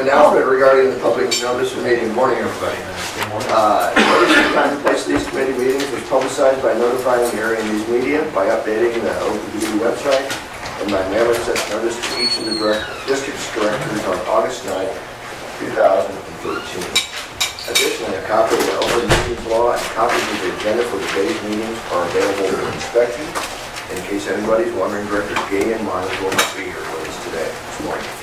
Announcement regarding the public notice of meeting. Morning, everybody. Uh, Notice of time and place of these committee meetings was publicized by notifying the area news media, by updating the OPPD website, and by mailing such notice to each of the direct- district's directors on August 9, 2013. Additionally, a copy of the open meetings law and copies of the agenda for today's meetings are available for inspection. In case anybody's wondering, Director Gay and Myers will not be here with us today, this morning.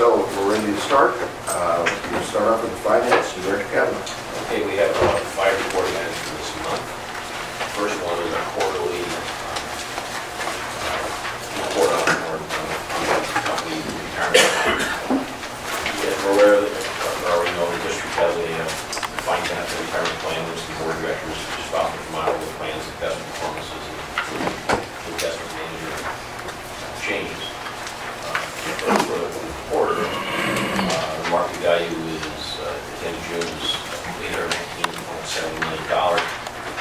So we're ready to start. Uh, We'll start off with the finance, and Director Kavanaugh. Okay, we have uh, five reporting items for this month. First one is our quarterly uh, report on our on the company retirement. As we're aware, that, uh, already know, the district has a uh, defined benefit retirement plan, which the board of directors is responsible for monitoring the plans, investment performances, and investment manager changes. Uh, For the quarter, uh, the market value is, uh, at the end of June is eight hundred nineteen point seven million dollars,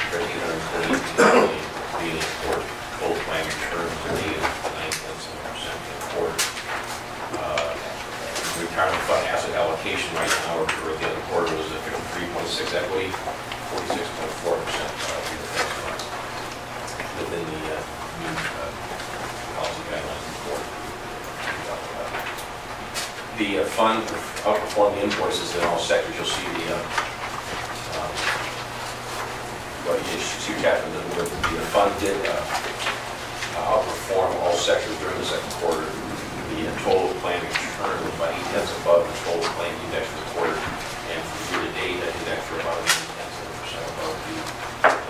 compared to eight hundred forty-eight million, being for full plan return to negative nine tenths of a percent in the quarter. Uh, Retirement fund asset now, or for the the quarter, was at fifty-three point six equity, forty-six point four percent within the uh, new uh, policy guidelines of the uh, fund outperformed the invoices in all sectors. You'll see the, uh, um, well, you see what happened, the the fund did uh, outperform all sectors during the second quarter. The uh, total plan about eight above the total plan index the and for year to date, that index for about eight of a percent above the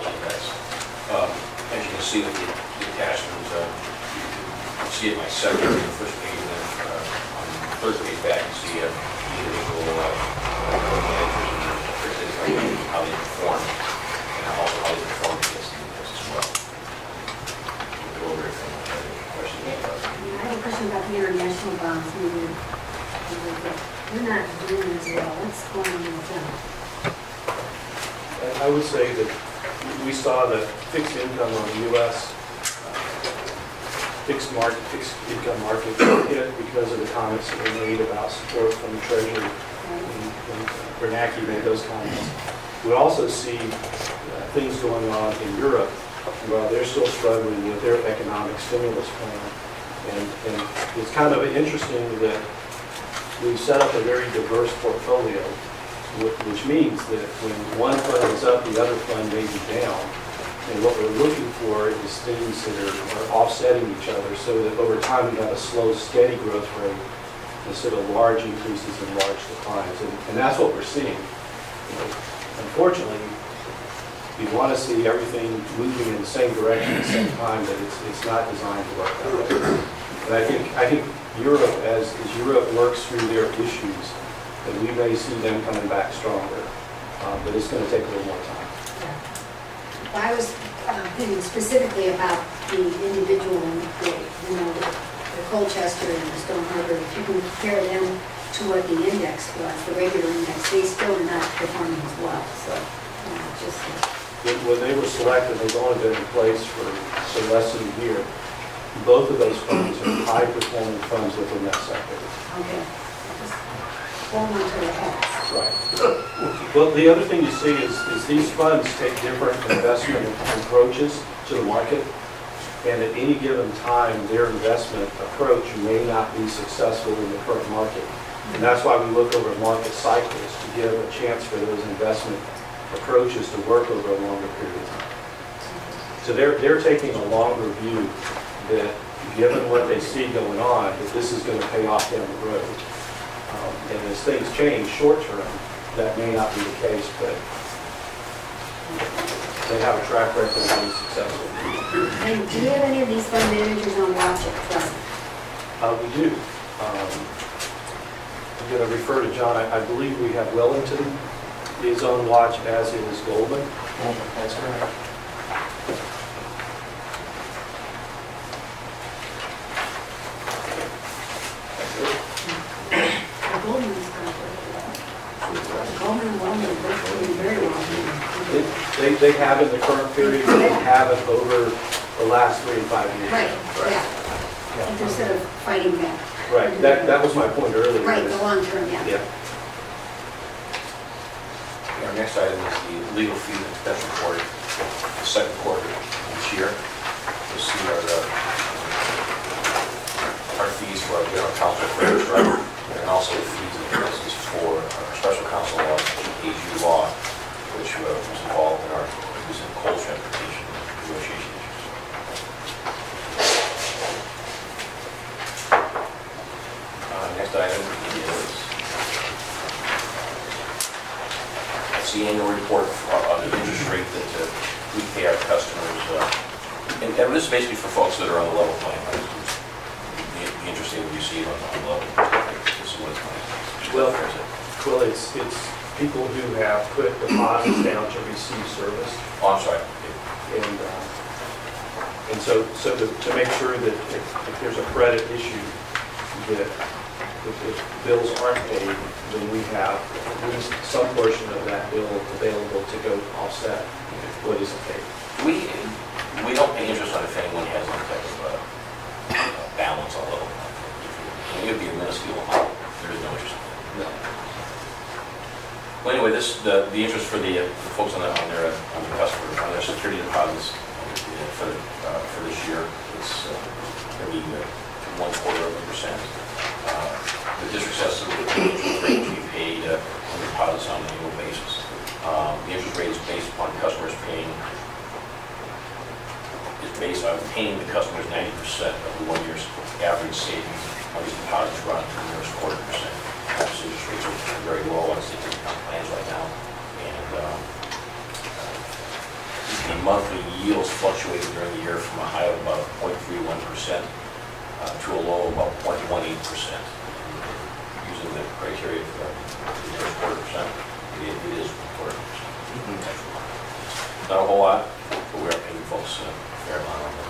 index. Um, As you can see with the the attachment, uh, you can see it my second, the first page, and then uh, on the third page back, you see uh, the individual uh, managers and their characteristics, how they perform, and also how they perform against the index as well. We'll Go over everything, uh, questions about it. About the international bonds. Maybe You're not doing as well. What's going on with them? I would say that we saw that fixed income on the US, uh, fixed market, fixed income market hit because of the comments that were made about support from the Treasury. Bernanke made those comments. We also see uh, things going on in Europe, while they're still struggling with their economic stimulus plan. And, and it's kind of interesting that we've set up a very diverse portfolio which means that when one fund is up, the other fund may be down. And what we're looking for is things that are are offsetting each other so that over time we have a slow, steady growth rate instead of large increases and large declines. And and that's what we're seeing. You Unfortunately, we want to see everything moving in the same direction at the same time, but it's, it's not designed to work that way. And I think, I think Europe, as, as Europe works through their issues, that we may see them coming back stronger, um, but it's going to take a little more time. Well, I was uh, thinking specifically about the individual, you know, the Colchester and the Stone Harbor. If you can compare them to what the index was, the regular index, they still are not performing as well. So, you know, just, uh, When when they were selected, they've only been in place for, for less than a year. Both of those funds are high-performing funds within that sector. okay. Just Hold on to. Right. Well, the other thing you see is, is these funds take different investment approaches to the market, and at any given time, their investment approach may not be successful in the current market. And that's why we look over market cycles to give a chance for those investment approaches to work over a longer period of time. So they're, they're taking a longer view that, given what they see going on, that this is going to pay off down the road. Um, And as things change short-term, that may not be the case, but they have a track record of being successful. And do you have any of these fund managers on watch at present? Uh, We do. Um, I'm going to refer to John. I I believe we have Wellington is on watch, as is Goldman. That's correct. The Goldman's going to Goldman and Wellman are both doing very well. They- They they have in the current period, they haven't over the last three to five years. Right, yeah. Yeah. Instead of fighting back. Right, that, that was my point earlier. Right, is- the long term, yeah. Yeah, Our next item is the legal fee and expense report, for the second quarter of each year. You'll see our, uh, our fees for our general counsel for registrar, and also the fees and expenses for our special counsel law, AG law, which uh, was involved in our recent coal transportation negotiation issues. Uh, Next item is the annual report on the interest rate that uh, we pay our customers. uh, And and this is basically for folks that are on the level playing field. The the interest they would receive on the level. This is what it's. Well- well, it's, it's people who have put deposits down to receive service. Oh, I'm sorry. And, uh, and so, so to, to make sure that if, if there's a credit issue, that if, if bills aren't paid, then we have at least some portion of that bill available to go offset what isn't paid. We, we don't pay interest on if anyone has any type of uh, balance on level. It would be a minuscule amount. There is no interest. No. Well, anyway, this, the, the interest for the, uh, the folks on the, on their, on the customers, on their security deposits uh, for, uh, for this year, it's, uh, gonna be uh, one quarter of a percent. The district says that the rate to be paid on deposits on an annual basis. Um, The interest rate is based upon customers paying, is based on paying the customers ninety percent of the one year's average savings these deposits run to the nearest quarter percent. Obviously, interest rates are very low on state plans right now, and um, uh, the monthly yields fluctuated during the year from a high of about 0.31% uh, to a low of about 0.18%. Using the criteria for the nearest quarter percent, it it is quarter percent. Not a whole lot, but we are paying folks a fair amount on that.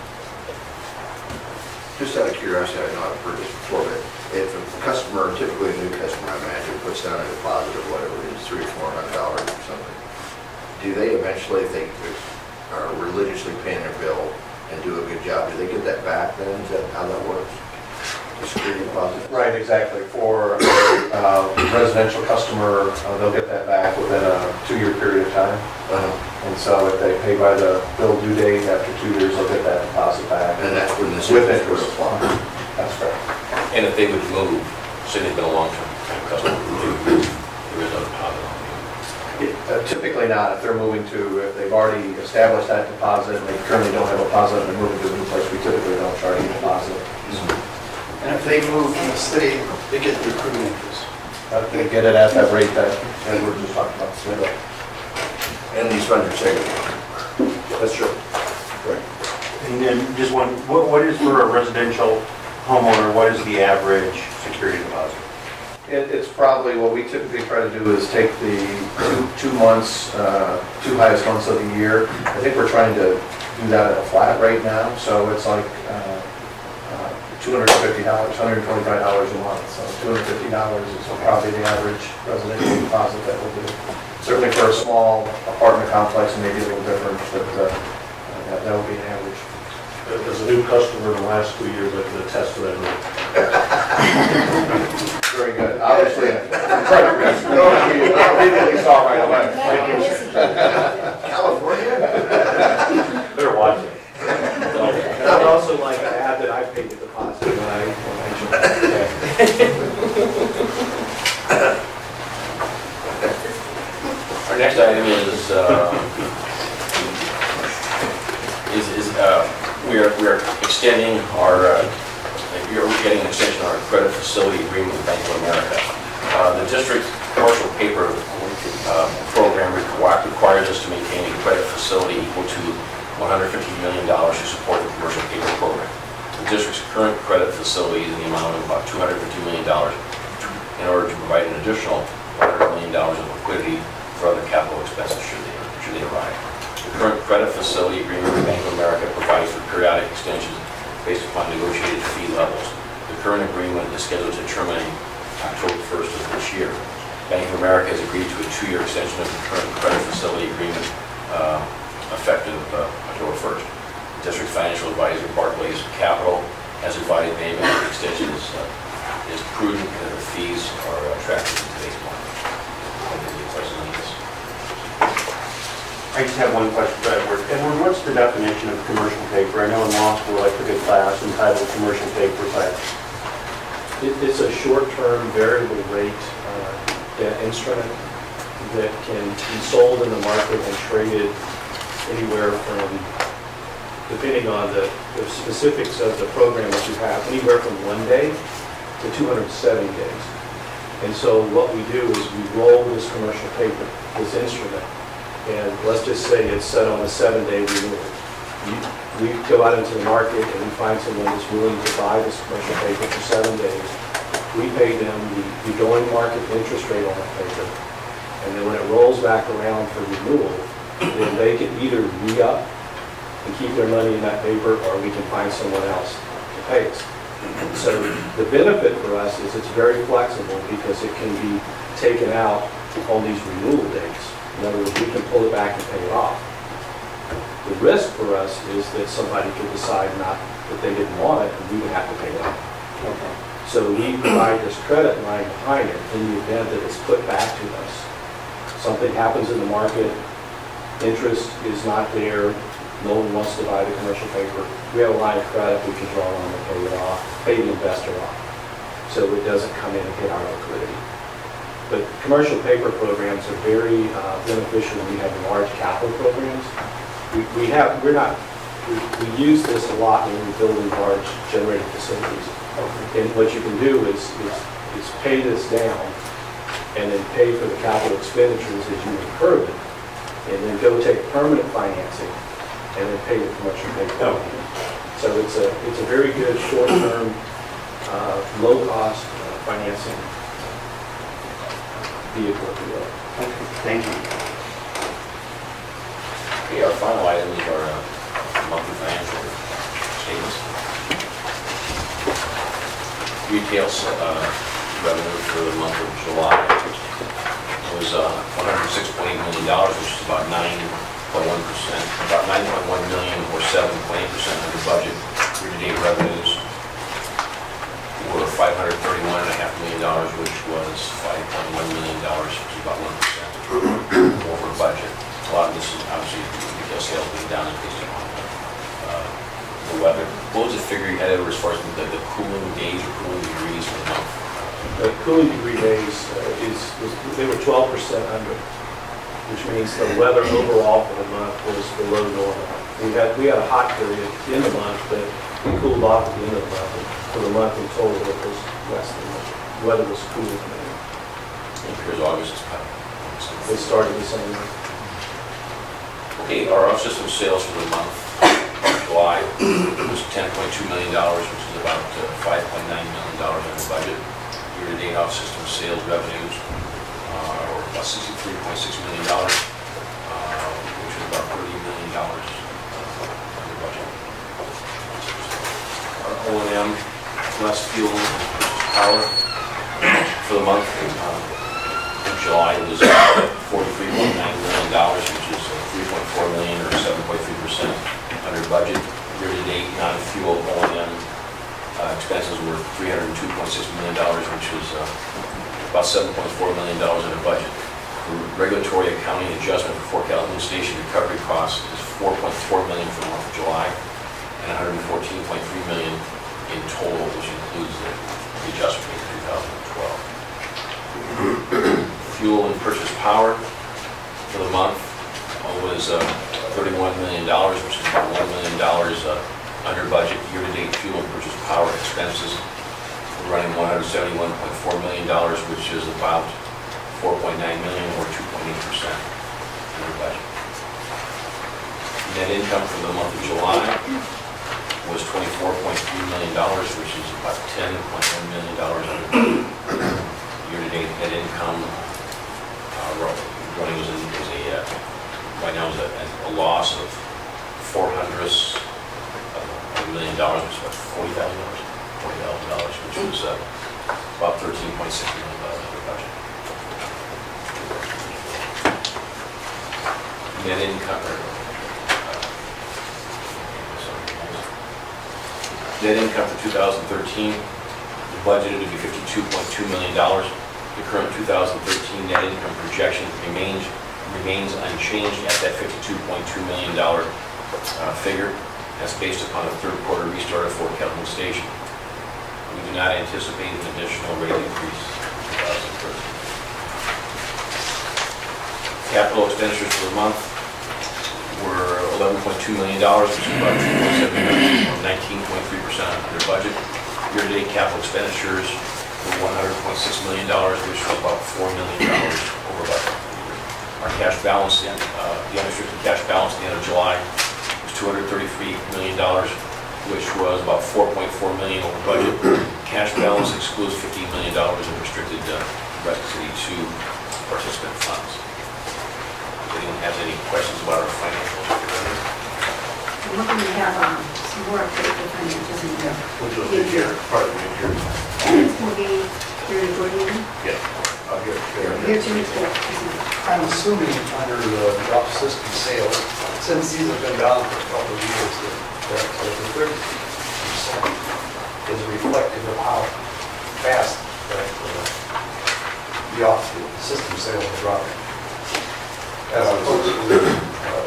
Just out of curiosity, I know I've heard this before, but if a customer, typically a new customer, I imagine, puts down a deposit of whatever it is, three, or four hundred dollars or something, do they eventually, if they are religiously paying their bill and do a good job, do they get that back then? Is that how that works? The security deposit? Right, exactly. For a uh, residential customer, uh, they'll get that back within a two-year period of time. Uh-huh. And so if they pay by the bill due date, after two years, they'll get that deposit back. And that's when this With interest would apply? That's correct. And if they would move, say they've been a long-term kind of customer, they would move, there is no deposit on it. Uh, Typically not, if they're moving to, if they've already established that deposit, and they currently don't have a deposit, and they're moving to a new place, we typically don't charge a deposit. And if they move from the city, they get the accrued interest. Uh, They get it at that rate that Edward just talked about. And these funds are segregated? That's true. And then just one, what, what is for a residential homeowner, what is the average security deposit? It, it's probably, what we typically try to do is take the two, two months, uh, two highest months of the year. I think we're trying to do that at a flat rate now, so it's like, uh, uh, $250, $125 a month. So $250 is probably the average residential deposit that we'll do. Certainly for a small apartment complex, maybe a little different, but, uh, that, that would be an average. As a new customer in the last two years, I can attest to that. Very good. Obviously, credit risk, we immediately saw right away. Thank you. California? They're watching. I'd also like to add that I paid the deposit when I, when I joined. Our next item is, uh, is, is, uh, we are, we are extending our, uh, we are getting an extension on our credit facility agreement with Bank of America. Uh, The district commercial paper uh, program requi- requires us to maintain a credit facility equal to $150 million to support the commercial paper program. The district's current credit facility is in the amount of about $250 million in order to provide an additional $100 million of liquidity for other capital expenses should they, should they arise. Current credit facility agreement with Bank of America provides for periodic extensions based upon negotiated fee levels. The current agreement is scheduled to terminate October 1st of this year. Bank of America has agreed to a two-year extension of the current credit facility agreement uh, effective uh, October 1st. District Financial Advisor Barclays Capital has advised payment of the extension is uh, is prudent and the fees are attractive in today's market. Any questions on this? I just have one question for Edward. Edward, what's the definition of commercial paper? I know in law school I took a class entitled Commercial Paper, but It- It's a short-term variable rate uh, debt instrument that can be sold in the market and traded anywhere from, depending on the the specifics of the program that you have, anywhere from one day to 270 days. And so what we do is we roll this commercial paper, this instrument, and let's just say it's set on a seven-day renewal. We go out into the market and we find someone that's willing to buy this commercial paper for seven days. We pay them the the going market interest rate on that paper. And then when it rolls back around for renewal, then they can either re-up and keep their money in that paper, or we can find someone else to pay us. So the benefit for us is it's very flexible because it can be taken out on these renewal dates. In other words, we can pull it back and pay it off. The risk for us is that somebody could decide not, that they didn't want it, and we would have to pay it off. So we provide this credit line behind it in the event that it's put back to us. Something happens in the market, interest is not there, no one wants to buy the commercial paper. We have a line of credit we can draw on and pay it off, pay the investor off. So it doesn't come in and hit our liquidity. But commercial paper programs are very uh, beneficial when we have large capital programs. We we have, we're not, we we use this a lot when we're building large generating facilities. And what you can do is, is is pay this down and then pay for the capital expenditures as you incur them. And then go take permanent financing and then pay the commercial paper. So it's a, it's a very good short-term, uh, low-cost uh, financing vehicle, if you will. thank you. Okay, our final item is our uh, monthly financial statements. Retail uh, revenue for the month of July was uh, $106.8 million, which is about 9.1%, about 9.1 million or 7.8% of under budget. Year-to-date revenues were $531.5 million, which was $5.1 million, which is about 1% over budget. A lot of this is obviously retail sales being down based on uh, the weather. What was the figure you had over as far as the the cooling days or cooling degrees for the month? The cooling degree days uh, is, was- they were 12% under, which means the weather overall for the month was below normal. We had, we had a hot period in the month, but we cooled off at the end of the month. For the month in total, it was less than, the weather was that. It appears August is of... They started the same way. Okay, our off-system sales for the month, of July, was $10.2 million, which is about uh, $5.9 million under budget. Year-to-date off-system sales revenues uh, are about $63.6 million, uh, which is about $30 million uh, under budget. Our O and M, less fuel, power, for the month uh, of July was $43.9 million, which is uh, 3.4 million or 7.3% under budget. Year-to-date, non-fuel O and M uh, expenses were $302.6 million, which is uh, about $7.4 million under budget. The Regulatory accounting adjustment for Fort Calhoun Station recovery costs is 4.4 million for the month of July and 114.3 million in total, which includes the adjustment for 2012. Fuel and purchase power for the month was uh, $31 million, which is about $1 million uh, under budget. Year-to-date fuel and purchase power expenses, we're running $171.4 million, which is about 4.9 million or 2.8% under budget. Net income for the month of July was $24.3 million, which is about $10.1 million. Year-to-date net income uh, running is a, is a, uh, right now is a, a loss of four hundredths of a million dollars, which is about forty thousand dollars, forty thousand dollars, which was uh, about thirteen point six million dollars. Net income, or, uh, sorry, Net income for 2013 budgeted to be $52.2 million. The current 2013 net income projection remains, remains unchanged at that $52.2 million uh, figure. That's based upon the third quarter restart of Fort Calhoun Station. We do not anticipate an additional rate increase in 2013. Capital expenditures for the month were $11.2 million, which is about 2.7 million, or 19.3% under budget. Year-to-date capital expenditures were $100.6 million, which was about $4 million over budget. Our cash balance, in, uh, the unrestricted cash balance at the end of July was $233 million, which was about 4.4 million over budget. Cash balance excludes $15 million in restricted uh, 2 participant funds. If anyone has any questions about our financials? I'm looking to have um, some more update for financials in here. Which was this year, part of the year. It's going to be here in Gordon, Yeah. Uh, here, here. here to report. isn't? I'm assuming under the rough system sales, since these have been down for a couple of years, that that the thirty percent is reflective of how fast that uh, the off, the system sales are dropping. As opposed to, uh,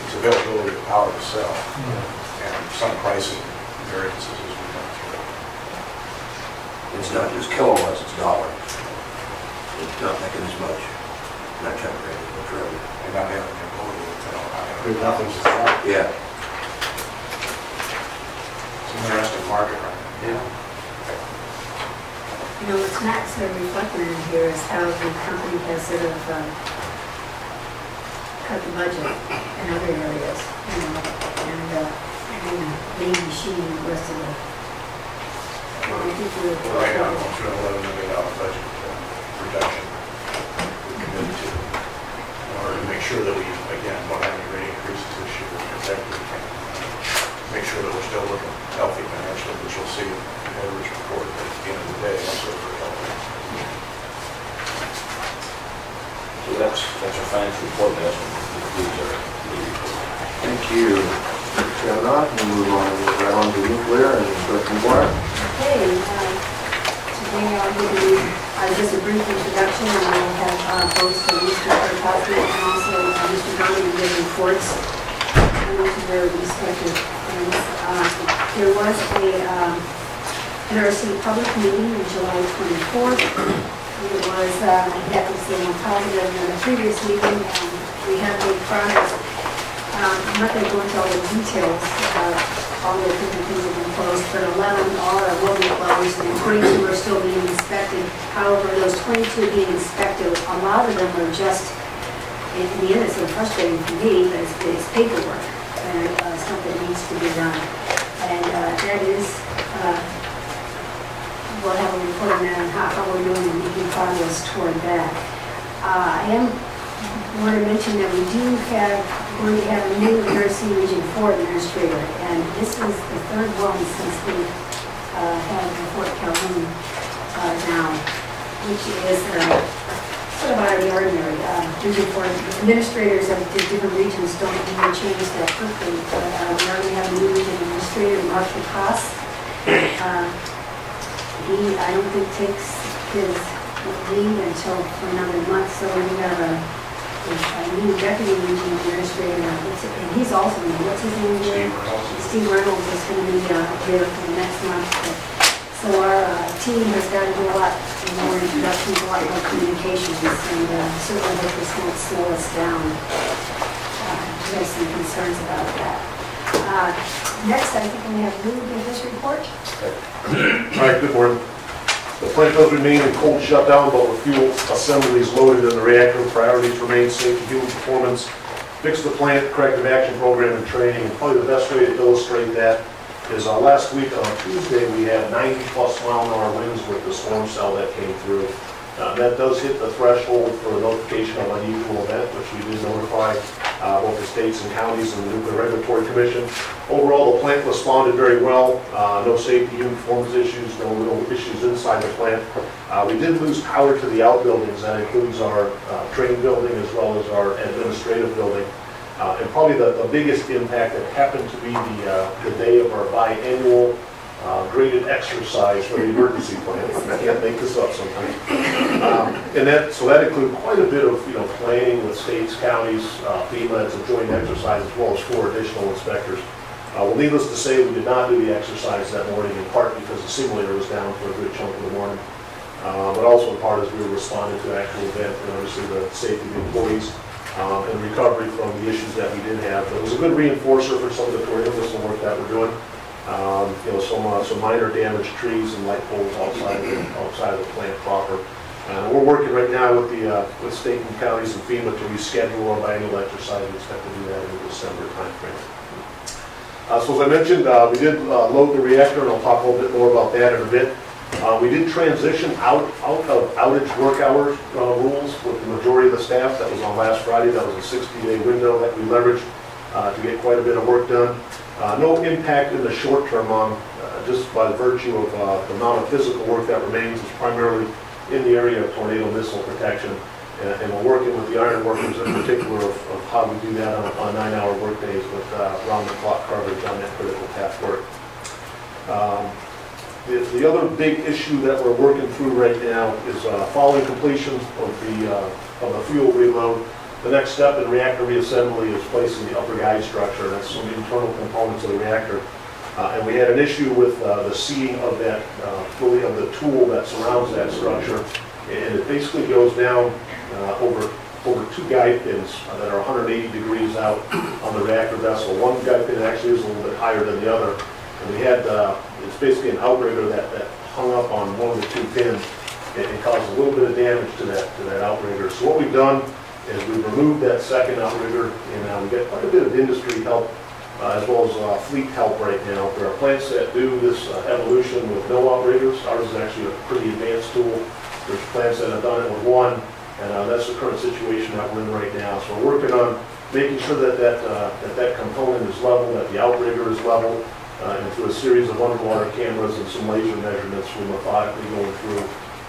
It's availability of power to sell and some pricing variances as we go through. It's not just kilowatts, it's dollars. It's not making as much, not generating as much revenue. And not having the ability to tell how. There's nothing to plant, corrective action program, and training. And probably the best way to illustrate that is uh, last week on Tuesday, we had 90-plus mile an hour winds with the storm cell that came through. Uh, That does hit the threshold for notification of unusual event, which we did notify uh, both the states and counties and the Nuclear Regulatory Commission. Overall, the plant responded very well, Uh, no safety uniforms issues, no real issues inside the plant. Uh, We did lose power to the outbuildings, that includes our uh, train building as well as our administrative building. Uh, And probably the the biggest impact that happened to be the uh, the day of our biannual uh, graded exercise for the emergency plan. I can't make this up sometimes. Um, And that, so that includes quite a bit of, you know, planning with states, counties, uh, FEMA, it's a joint exercise as well as four additional inspectors. Uh, Well, needless to say, we did not do the exercise that morning in part because the simulator was down for a good chunk of the morning. Uh, But also in part as we were responding to actual event and obviously the safety of the employees um, and recovery from the issues that we did have. But It was a good reinforcer for some of the missile work that we're doing. Um, You know, some, uh, some minor damaged trees and light poles outside, the- outside of the plant proper. Uh, We're working right now with the, uh, with state and counties and FEMA to reschedule our annual exercise. We expect to do that in the December timeframe. Uh, So as I mentioned, uh, we did uh, load the reactor, and I'll talk a little bit more about that in a bit. Uh, We did transition out, out of outage work hours uh, rules with the majority of the staff. That was on last Friday. That was a 60-day window that we leveraged uh, to get quite a bit of work done. Uh, No impact in the short term on, uh, just by virtue of uh, the amount of physical work that remains is primarily in the area of tornado missile protection. And and we're working with the iron workers in particular of of how we do that on on nine-hour workdays with round-the-clock coverage on that critical path work. Um, The the other big issue that we're working through right now is uh, following completion of the, uh, of the fuel reload. The next step in reactor reassembly is placing the upper guide structure, that's some internal components of the reactor. Uh, And we had an issue with uh, the seating of that, uh, really of the tool that surrounds that structure. And it basically goes down uh, over, over two guide pins that are 180 degrees out on the reactor vessel. One guide pin actually is a little bit higher than the other. And we had, uh, basically an outrigger that, that hung up on one of the two pins. and It caused a little bit of damage to that, to that outrigger. So what we've done is we've removed that second outrigger and uh, we get quite a bit of industry help uh, as well as uh, fleet help right now. There are plants that do this uh, evolution with no outriggers. Ours is actually a pretty advanced tool. There's plants that have done it with one, and uh, that's the current situation that we're in right now. So we're working on making sure that that, uh, that that component is level, that the outrigger is level, uh, and through a series of underwater cameras and some laser measurements, we're methodically going through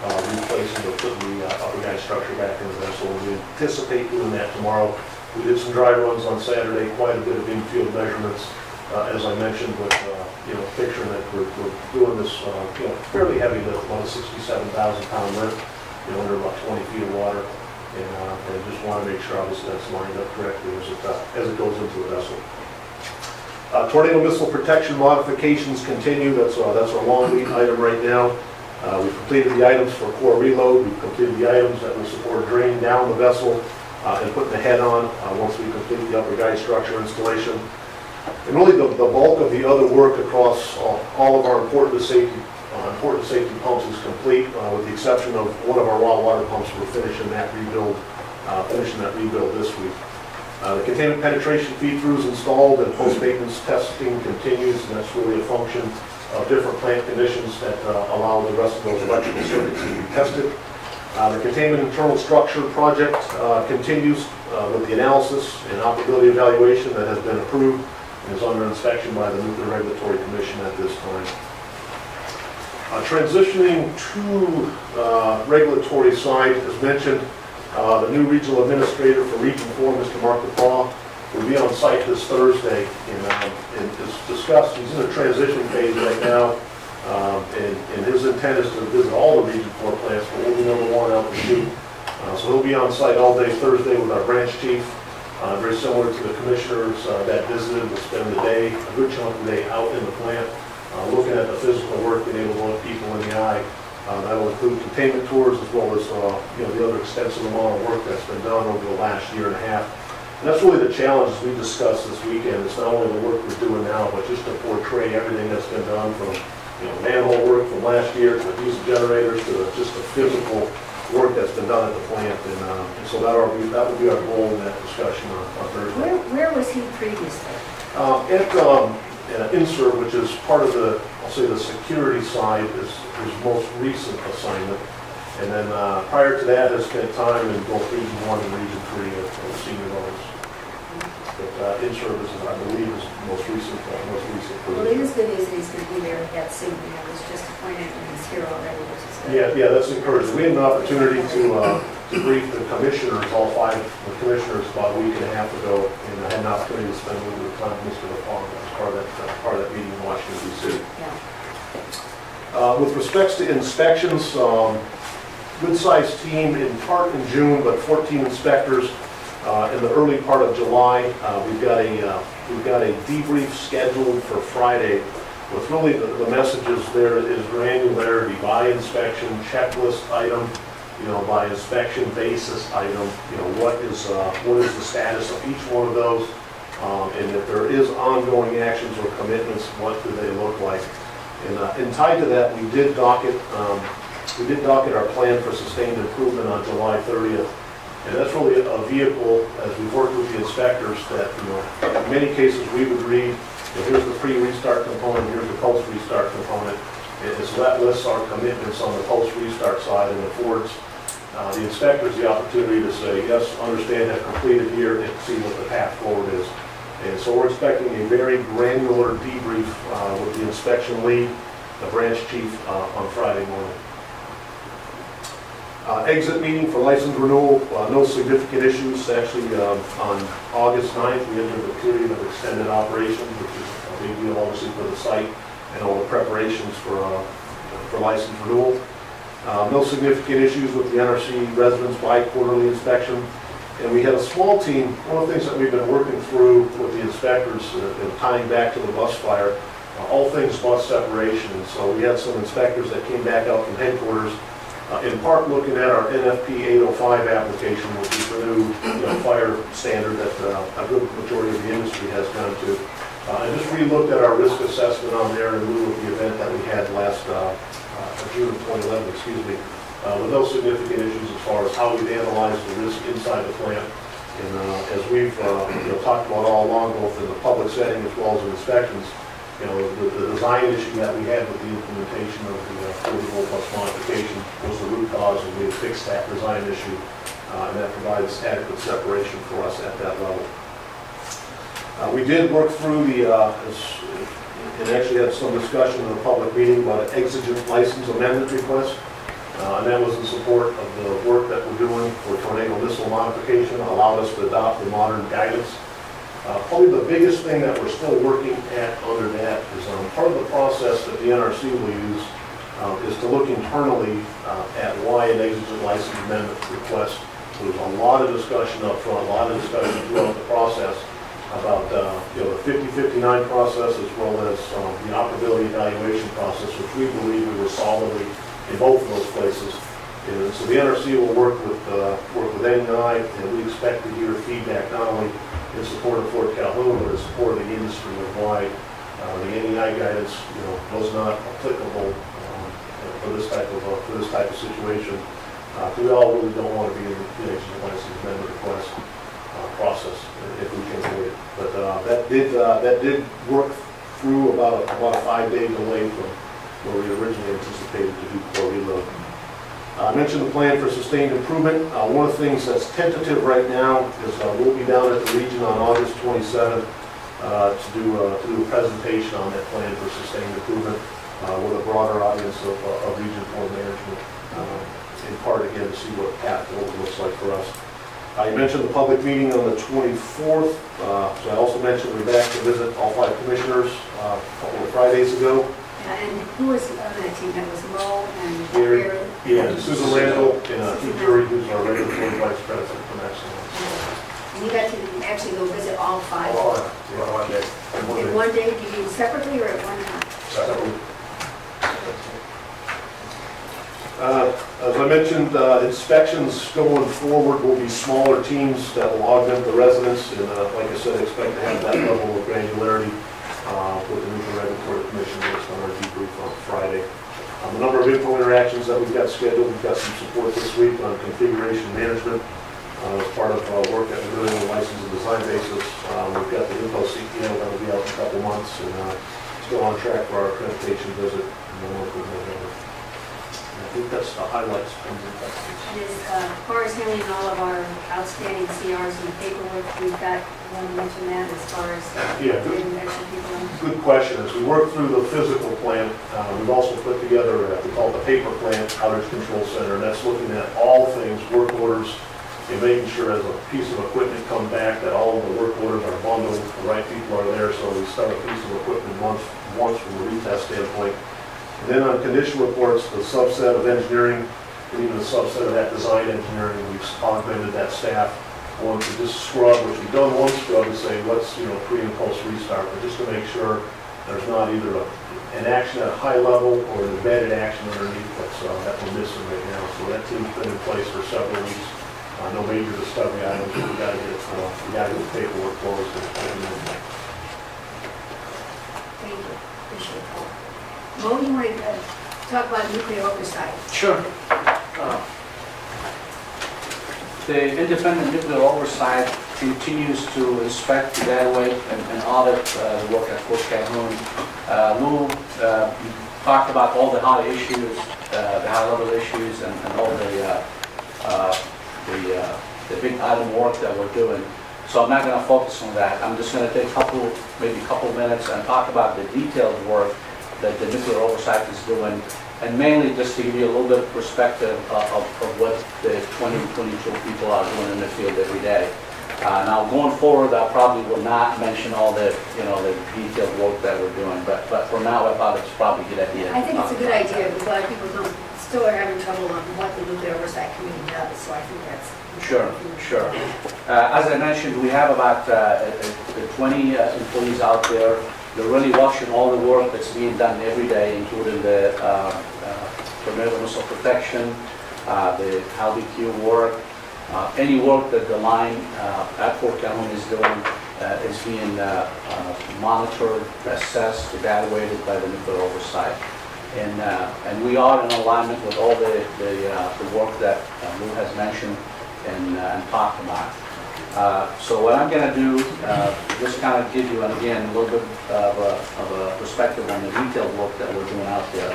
uh, replacing or putting the uh, upper guide structure back in the vessel. We anticipate doing that tomorrow. We did some dry runs on Saturday, quite a bit of infield measurements, uh, as I mentioned, with, uh, you know, picturing that we're, we're doing this, uh, you know, fairly heavy lift, about a 67,000 pound lift, you know, under about 20 feet of water. And, uh, and just want to make sure obviously that's lined up correctly as it, as it goes into the vessel. Uh, Tornado missile protection modifications continue, that's, uh, that's our long lead item right now. Uh, We've completed the items for core reload, we've completed the items that will support drain down the vessel uh, and putting the head on, uh, once we complete the upper guide structure installation. And really, the, the bulk of the other work across all, all of our important safety, important safety pumps is complete, with the exception of one of our raw water pumps, we're finishing that rebuild, finishing that rebuild this week. Uh, The containment penetration feed-through is installed and post-maintenance testing continues, and that's really a function of different plant conditions that uh, allow the rest of those electrical circuits to be tested. Uh, The containment internal structure project uh, continues uh, with the analysis and operability evaluation that has been approved and is under inspection by the Nuclear Regulatory Commission at this time. Uh, Transitioning to regulatory side, as mentioned, uh, The new regional administrator for Region 4, Mr. Marc Dapas, will be on site this Thursday. And um, and as discussed, he's in a transition phase right now. um, And and his intent is to visit all the Region 4 plants, but we'll be number one out in two. Uh, So he'll be on site all day Thursday with our branch chief, uh, very similar to the commissioners uh, that visited. We'll spend the day, a good chunk of the day out in the plant, uh, looking at the physical work, being able to look people in the eye. Uh, That'll include containment tours as well as, uh, you know, the other extensive amount of work that's been done over the last year and a half. And that's really the challenge we discussed this weekend. It's not only the work we're doing now, but just to portray everything that's been done from, you know, manhole work from last year to the diesel generators to the- just the physical work that's been done at the plant. And uh, and so be, that will be our goal in that discussion on on Thursday. Where, where was he previously? Um, At um, uh, NSIR, which is part of the, I'll say the security side, is his most recent assignment. And then uh, prior to that, has spent time in both Region 1 and Region 3 at at senior levels. But uh, NSIR is, I believe, is most recent, uh, most recent. Well, it is good news that he's going to be there at soon. I was just appointed and he's here already, which is good. Yeah, yeah, that's encouraging. We had an opportunity to, uh, to brief the commissioners, all five the commissioners, about a week and a half ago, and I had an opportunity to spend a little bit of time with Mr. LaFawn, as part of that, uh, part of that meeting in Washington DC. Yeah. Uh, With respects to inspections, um, good-sized team in part in June, but 14 inspectors uh, in the early part of July. Uh, We've got a, uh, we've got a debrief scheduled for Friday with really the the messages there is granularity by inspection, checklist item, you know, by inspection basis item, you know, what is, uh, what is the status of each one of those? Um, And if there is ongoing actions or commitments, what do they look like? And, uh, and tied to that, we did docket, um, we did docket our plan for sustained improvement on July 30th. And that's really a vehicle, as we've worked with the inspectors, that, you know, in many cases, we would read, know, here's the pre-restart component, here's the post-restart component. And so that lists our commitments on the post-restart side and affords uh, the inspectors the opportunity to say, yes, understand, have completed here, and see what the path forward is. And so we're expecting a very granular debrief uh, with the inspection lead, the branch chief, uh, on Friday morning. Uh, Exit meeting for license renewal, uh, no significant issues. Actually, um, on August 9th, we entered a period of extended operation, which is a big deal, obviously, for the site and all the preparations for, uh, for license renewal. Uh, No significant issues with the NRC residents bi-quarterly inspection. And we had a small team, one of the things that we've been working through with the inspectors, uh, and tying back to the bus fire, uh, all things bus separation. And so we had some inspectors that came back out from headquarters, uh, in part looking at our NFPA 805 application, which is the new, you know, fire standard that uh, a good majority of the industry has gone to. Uh, And just re-looked at our risk assessment on there in lieu of the event that we had last uh, uh, June of 2011, excuse me, uh, with no significant issues as far as how we've analyzed the risk inside the plant. And uh, as we've, uh, you know, talked about all along, both in the public setting as well as in inspections, you know, the, the design issue that we had with the implementation of the uh, 40 volt bus modification was the root cause, and we have fixed that design issue, uh, and that provides adequate separation for us at that level. Uh, We did work through the, and actually had some discussion in a public meeting about an exigent license amendment request. Uh, And that was in support of the work that we're doing for tornado missile modification, allowed us to adopt the modern guidance. Uh, Probably the biggest thing that we're still working at under that is um, part of the process that the NRC will use um, is to look internally uh, at why an exigent license amendment request. There's a lot of discussion up front, a lot of discussion throughout the process about, uh, you know, the 5059 process as well as um, the operability evaluation process, which we believe we were solidly in both of those places. And so the NRC will work with, uh, work with NEI, and we expect to hear feedback not only in support of Fort Calhoun, but in support of the industry of why uh, the NEI guidance, you know, was not applicable um, for this type of, uh, for this type of situation. Uh, We all really don't want to be in the license amendment request uh, process if we can avoid it. But uh, that did, uh, that did work through about, about a five-day delay from where we originally anticipated to do core reload. Uh, I mentioned the plan for sustained improvement. Uh, One of the things that's tentative right now is uh, we'll be down at the region on August 27th uh, to do, uh, to do a presentation on that plan for sustained improvement with a broader audience of, of Region 4 management, in part again to see what path forward looks like for us. I mentioned the public meeting on the 24th, uh, so I also mentioned we're back to visit all five commissioners a couple of Fridays ago. And who was on that team? That was Mo and. Gary? Yeah, Susan Randall and uh, Keith who's our regulatory vice president from Exelon. And you got to actually go visit all five? All Well, one day. in one day. one day, do you do separately or at one time? Uh, As I mentioned, uh, inspections going forward will be smaller teams that will augment the residents, and uh, like I said, expect to have that level of granularity uh, with the new regulatory commission based on our debrief on Friday. Um, The number of INPO interactions that we've got scheduled, we've got some support this week on configuration management uh, as part of uh, work that we're doing on a license and design basis. Um, We've got the INPO CPO that'll be out in a couple months, and uh, still on track for our accreditation visit. I think that's the highlights. from the And as uh, far as handling all of our outstanding CRs and paperwork, we've got, want to mention that as far as Yeah, good, getting extra people in? good question. As we work through the physical plant, uh, we've also put together, uh, we call it the paper plant outage control center, and that's looking at all things, work orders, and making sure as a piece of equipment come back, that all of the work orders are bundled, the right people are there, so we start a piece of equipment once, once from a retest standpoint. And then on condition reports, the subset of engineering, and even the subset of that design engineering, we've augmented that staff. One to just scrub, which we've done one scrub to say, what's, you know, pre and post restart, but just to make sure there's not either a- an action at a high level or an embedded action underneath that's, uh, that we're missing right now. So that team's been in place for several weeks. Uh, no major discovery items, we gotta get, uh, we gotta get the paperwork closed. and- and- Thank you, appreciate that. To talk about nuclear oversight? Sure. Uh, The independent nuclear oversight continues to inspect, evaluate, and and audit uh, the work at Fort Calhoun. Uh, Lou uh, talked about all the high issues, uh, the high-level issues, and and all the, uh, uh, the uh, the big item work that we're doing. So I'm not going to focus on that. I'm just going to take a couple, maybe a couple minutes and talk about the detailed work that the nuclear oversight is doing, and mainly just to give you a little bit of perspective of, of of what the 20, 22 people are doing in the field every day. Uh, Now, going forward, I probably will not mention all the, you know, the detailed work that we're doing, but, but for now, I thought it's probably a good idea. I think it's a good idea, because a lot of people don't, still are having trouble on what the nuclear oversight committee does, so I think that's. Sure, sure. Uh, As I mentioned, we have about uh, uh, 20 uh, employees out there. They're really watching all the work that's being done every day, including the uh, uh, protection, uh, the LBQ work, uh, any work that the line uh, at Fort Calhoun is doing uh, is being uh, monitored, assessed, evaluated by the nuclear oversight. And, and we are in alignment with all the, the, the work that Lou has mentioned and, and talked about. Uh, So what I'm gonna do, uh, just kind of give you, and again, a little bit of a, of a perspective on the detailed work that we're doing out there.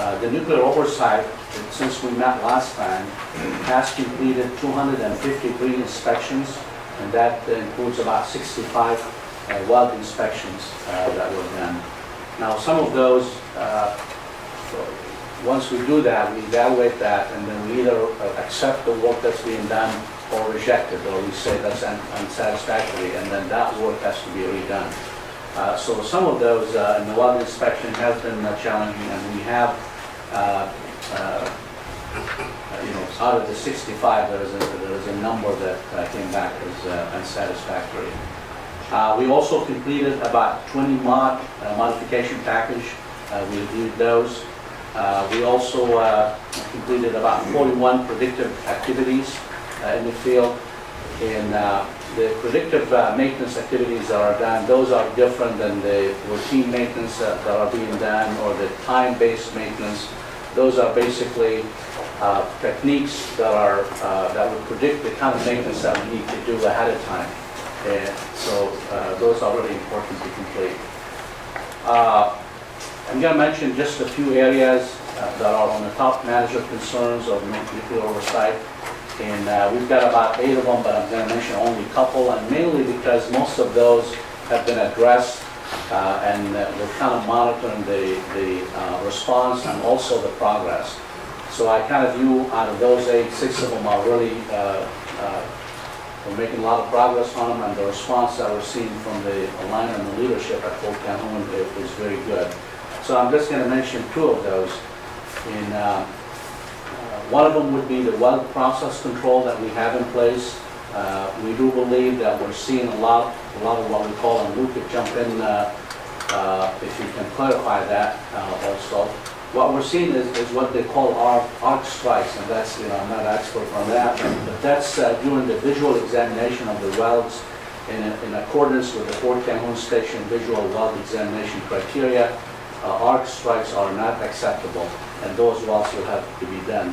Uh, The nuclear oversight, since we met last time, has completed 253 inspections, and that includes about 65 uh, weld inspections uh, that were done. Now, some of those, uh, once we do that, we evaluate that, and then we either accept the work that's being done or rejected, or we say that's un- unsatisfactory, and then that work has to be redone. Uh, So some of those, uh, in the weld inspection has been uh, challenging, and we have, uh, uh, you know, out of the 65, there is a, there is a number that uh, came back as uh, unsatisfactory. Uh, We also completed about 20 mod, uh, modification package, Uh, we reviewed those. Uh, We also uh, completed about 41 predictive activities uh, in the field. And uh, the predictive uh, maintenance activities that are done, those are different than the routine maintenance that are being done or the time-based maintenance. Those are basically uh, techniques that are, uh, that would predict the kind of maintenance that we need to do ahead of time. And so uh, those are really important to complete. Uh, I'm going to mention just a few areas uh, that are on the top manager concerns of nuclear oversight. And uh, we've got about eight of them, but I'm going to mention only a couple, and mainly because most of those have been addressed, uh, and uh, we're kind of monitoring the, the uh, response and also the progress. So I kind of view out of those eight, six of them are really, uh, uh, we're making a lot of progress on them, and the response that we're seeing from the line and the leadership at Fort Calhoun is very good. So I'm just going to mention two of those. In, One of them would be the weld process control that we have in place. Uh, We do believe that we're seeing a lot, a lot of what we call, and Lou could jump in uh, uh, if you can clarify that uh, also. What we're seeing is, is what they call arc, strikes, and that's, you know, I'm not an expert on that, but that's uh, during the visual examination of the welds in, in accordance with the Fort Calhoun Station Visual Weld Examination criteria. Uh, arc strikes are not acceptable, and those welds will have to be done.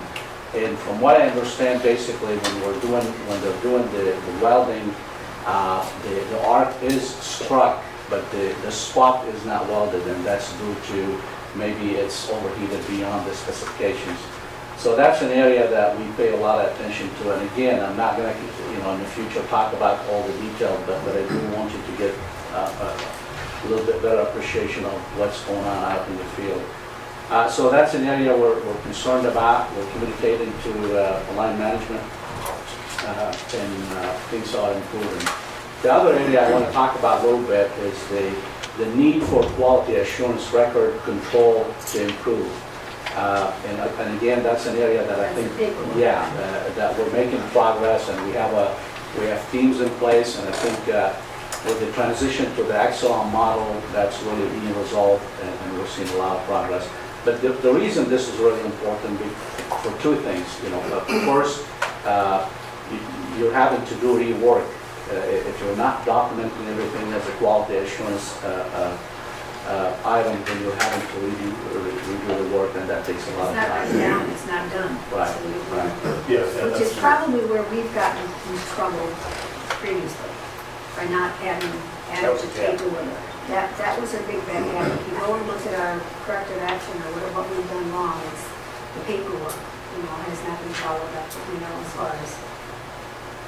And from what I understand, basically, when we're doing, when they're doing the the welding, uh, the, the arc is struck, but the, the spot is not welded, and that's due to maybe it's overheated beyond the specifications. So that's an area that we pay a lot of attention to, and again, I'm not gonna, you know, in the future, talk about all the details, but, but I do want you to get uh, a little bit better appreciation of what's going on out in the field. Uh, So that's an area we're, we're concerned about, we're communicating to uh, line management, uh, and uh, things are improving. The other area I want to talk about a little bit is the the need for quality assurance record control to improve. Uh, And and again, that's an area that I think, yeah, uh, that we're making progress, and we have a, we have teams in place, and I think uh, with the transition to the Exelon model, that's really being resolved, and and we're seeing a lot of progress. But the, the reason this is really important be- for two things, you know, Uh, first, uh, you- you're having to do rework. Uh, If you're not documenting everything as a quality assurance uh, uh, uh, item, then you're having to redo, re- redo the work, and that takes a lot It's of not time. written down, it's not done. Right, So right. Yeah, yeah, Which is that's- probably where we've gotten in trouble previously, by not having added the paperwork. That, that was a big herring. If you go and look at our corrective action or whatever, what we've done wrong, it's the paperwork, you know, has not been followed up, you know, as far as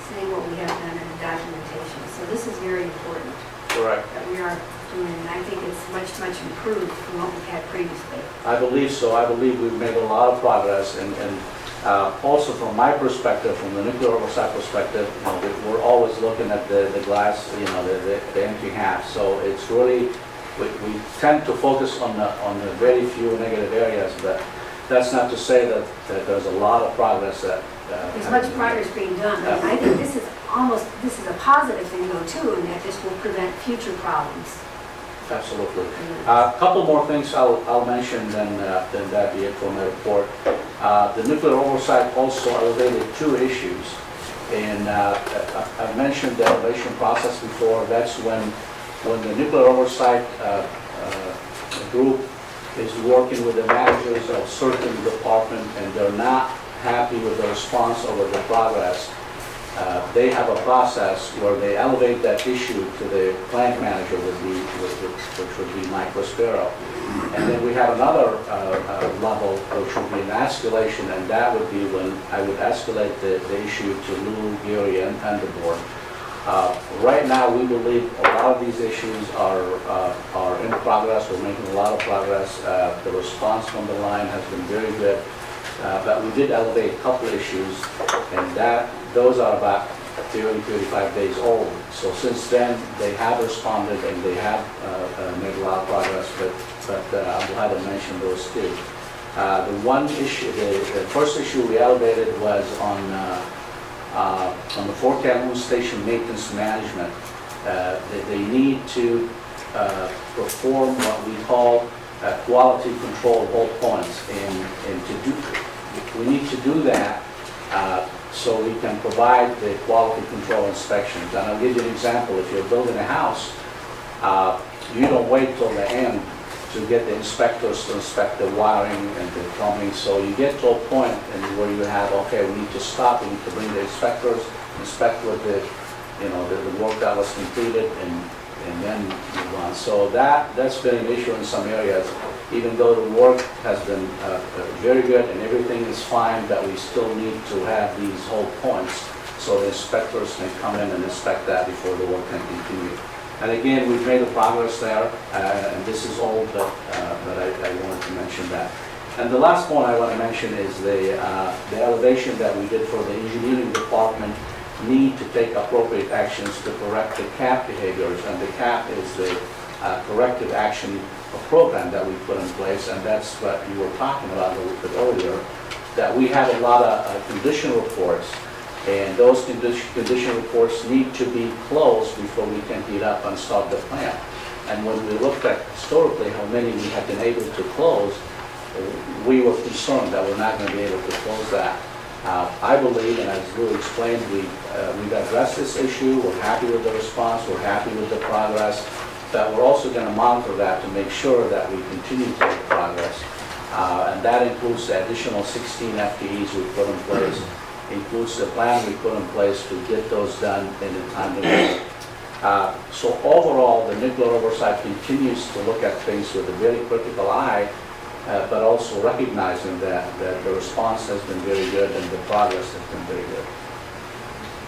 saying what we have done in the documentation. So this is very important Correct. that we are doing, and I think it's much, much improved from what we've had previously. I believe so. I believe we've made a lot of progress, and, and uh, also from my perspective, from the nuclear oversight perspective, you know, we- we're always looking at the, the glass, you know, the, the- the empty half. So it's really, we, we tend to focus on the, on the very few negative areas, but that's not to say that, that there's a lot of progress that. uh, There's much progress being done, and I think this is almost, this is a positive thing though too, in that this will prevent future problems. Absolutely. A couple more things I'll, I'll mention, then, uh, then that be it for my report. Uh, The nuclear oversight also elevated two issues. And uh, I- I've mentioned the elevation process before. That's when, when the nuclear oversight uh, uh, group is working with the managers of certain department and they're not happy with the response or with the progress, uh, they have a process where they elevate that issue to the plant manager, would be, which which would be Mike Prospero. And then we have another uh, uh, level, which would be an escalation, and that would be when I would escalate the, the issue to Lou, Gary, and the board. Uh, Right now, we believe a lot of these issues are, uh, are in progress, we're making a lot of progress. Uh, The response from the line has been very good. Uh, But we did elevate a couple issues, and that, those are about 30, 35 days old. So since then, they have responded and they have uh, uh, made a lot of progress, but, but uh, I'm glad to mention those two. Uh, The one issue, the, the first issue we elevated was on, uh, uh, on the Fort Calhoun Station maintenance management. They, they need to perform what we call quality control at all points. And, and to do, we need to do that so we can provide the quality control inspections. And I'll give you an example. If you're building a house, uh, you don't wait till the end to get the inspectors to inspect the wiring and the plumbing. So you get to a point where you have, okay, we need to stop, we need to bring the inspectors, inspect what the, you know, the, the work that was completed and, and then move on. So that, that's been an issue in some areas, even though the work has been uh, very good and everything is fine, that we still need to have these whole points so the inspectors can come in and inspect that before the work can continue. And again, we've made a progress there, uh, and this is all that, uh, that I I wanted to mention that. And the last point I want to mention is the, uh, the elevation that we did for the engineering department need to take appropriate actions to correct the CAP behaviors. And the CAP is the uh, corrective action program that we put in place, and that's what you were talking about a little bit earlier, that we have a lot of uh, condition reports, and those condition, condition reports need to be closed before we can heat up and start the plant. And when we looked at historically how many we have been able to close, we were concerned that we're not going to be able to close that. Uh, I believe, and as Lou explained, we, uh, we've addressed this issue, we're happy with the response, we're happy with the progress, but we're also going to monitor that to make sure that we continue to make progress. Uh, And that includes the additional 16 FTEs we put in place, includes the plan we put in place to get those done in a timely manner. Uh, So overall, the nuclear oversight continues to look at things with a very critical eye, uh, but also recognizing that, that the response has been very good and the progress has been very good.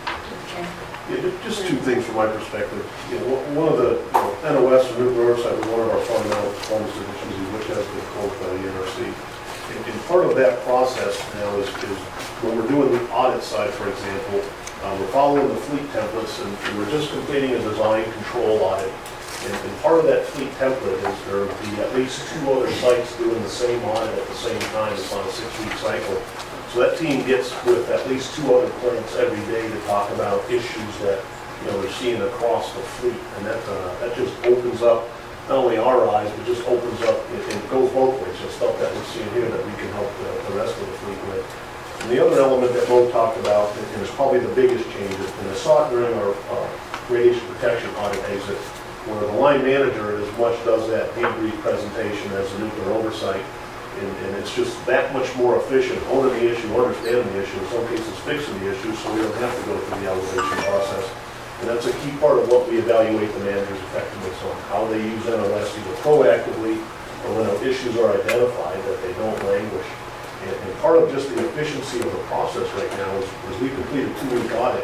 Okay. Yeah, just two things from my perspective. You know, one- of the, you know, NOS or nuclear oversight was one of our fundamental performance divisions, which has been coached by the NRC. And, and part of that process now is, is when we're doing the audit side, for example, uh, we're following the fleet templates and and we're just completing a design control audit. And and part of that fleet template is there will be at least two other sites doing the same audit at the same time. It's on a six-week cycle. So that team gets with at least two other plants every day to talk about issues that, you know, they're seeing across the fleet. And that, uh, that just opens up not only our eyes, but just opens up, it it goes both ways, stuff that we're seeing here that we can help the, the rest of the fleet with. And the other element that Mo talked about, and is probably the biggest change, and I saw it during our uh, radiation protection audit exit, where the line manager as much does that debrief presentation as the nuclear oversight, and, and it's just that much more efficient, owning the issue, understanding the issue, in some cases fixing the issue, so we don't have to go through the elevation process. And that's a key part of what we evaluate the manager's effectiveness on, how they use NOS either proactively or when issues are identified, that they don't languish. And, and part of just the efficiency of the process right now is, is we completed two-week audit.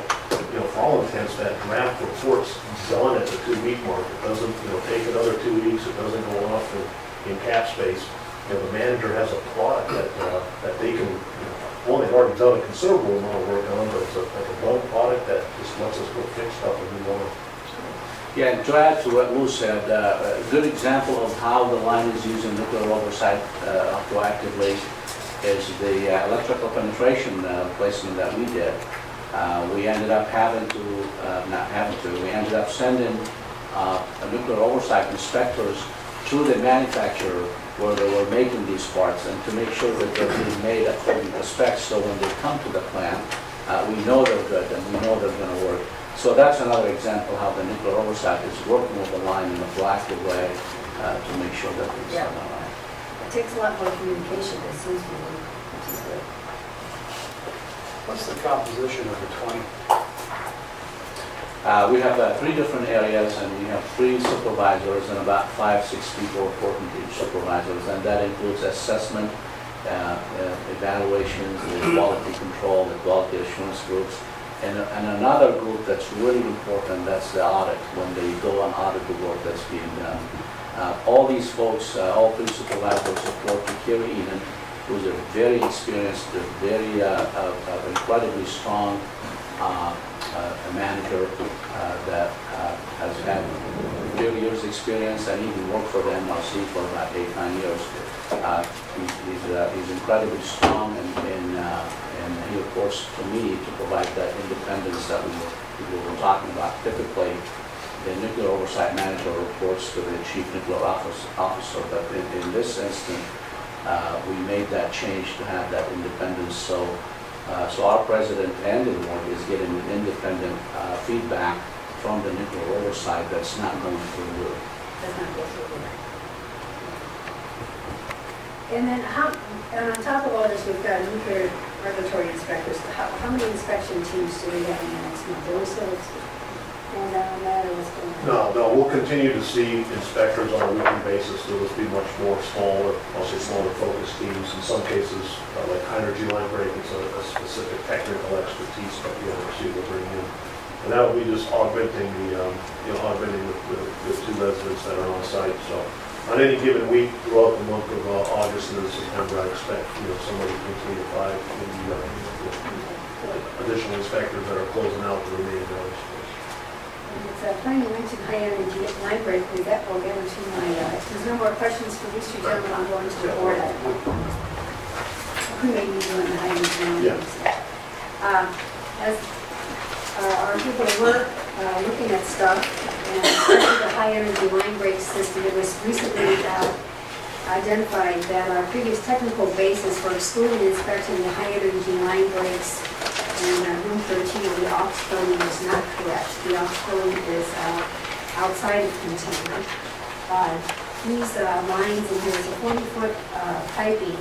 You know, for all intents, that draft report's done at the two-week mark. It doesn't, you know, take another two weeks, it doesn't go off in, in cap space. You know, the manager has a plot that, uh, that they can, one, they've already done a considerable amount of work on, but it's a, like a product that just lets us go fix stuff and move on. Yeah, and to add to what Lou said, uh, a good example of how the line is using nuclear oversight uh, proactively is the uh, electrical penetration uh, placement that we did. Uh, We ended up having to, uh, not having to, we ended up sending uh, nuclear oversight inspectors to the manufacturer where they were making these parts and to make sure that they're being made according to specs, so when they come to the plant, uh, we know they're good and we know they're gonna work. So that's another example how the nuclear oversight is working with the line in a proactive way uh, to make sure that it's Yeah. done all right. It takes a lot more communication, it seems to me, which is good. What's the composition of the 20? Uh, We have uh, three different areas, and we have three supervisors and about five, six people reporting to each supervisors, and that includes assessment, uh, uh, evaluations, the quality control, the quality assurance groups, and and another group that's really important, that's the audit, when they go and audit the work that's being done. Uh, All these folks, uh, all three supervisors report to Kerry Eden, who's a very experienced, very incredibly strong uh, a manager uh, that uh, has had 30 years' experience and even worked for the NRC for about eight, nine years. Uh, He's he's, uh, he's incredibly strong and, and, uh, and he reports to me to provide that independence that we were, we were talking about. Typically, the nuclear oversight manager reports to the chief nuclear office- officer, but in, in this instance, uh, we made that change to have that independence, so uh, So our president and the board is getting independent uh, feedback from the nuclear oversight that's not going through Lou. Does not go through there. And then how, and on top of all this, we've got nuclear regulatory inspectors. How, how many inspection teams do we have in the next month? Are we still No, no, we'll continue to see inspectors on a weekly basis, there will be much more smaller, say smaller focus teams. In some cases, uh, like energy line break, it's a a specific technical expertise that the overseer will bring in. And that will be just augmenting the, um, you know, augmenting the, the- the two residents that are on site, so. On any given week throughout the month of uh, August and September, I expect, you know, somewhere between three to five, maybe, uh, additional inspectors that are closing out the remaining hours. It's uh, funny you mentioned high energy line break, we got, we'll get into my, uh, if there's no more questions for these two gentlemen, I'm going to the board. Who may be doing the high energy line Yeah. Uh, As uh, our people were uh, looking at stuff, and especially the high energy line break system, it was recently uh, identified that our previous technical basis for excluding and inspecting the high energy line breaks in uh, room 13 the aux building is not correct. The aux is uh, outside of container. Uh, These uh, lines, and there's a 40-foot piping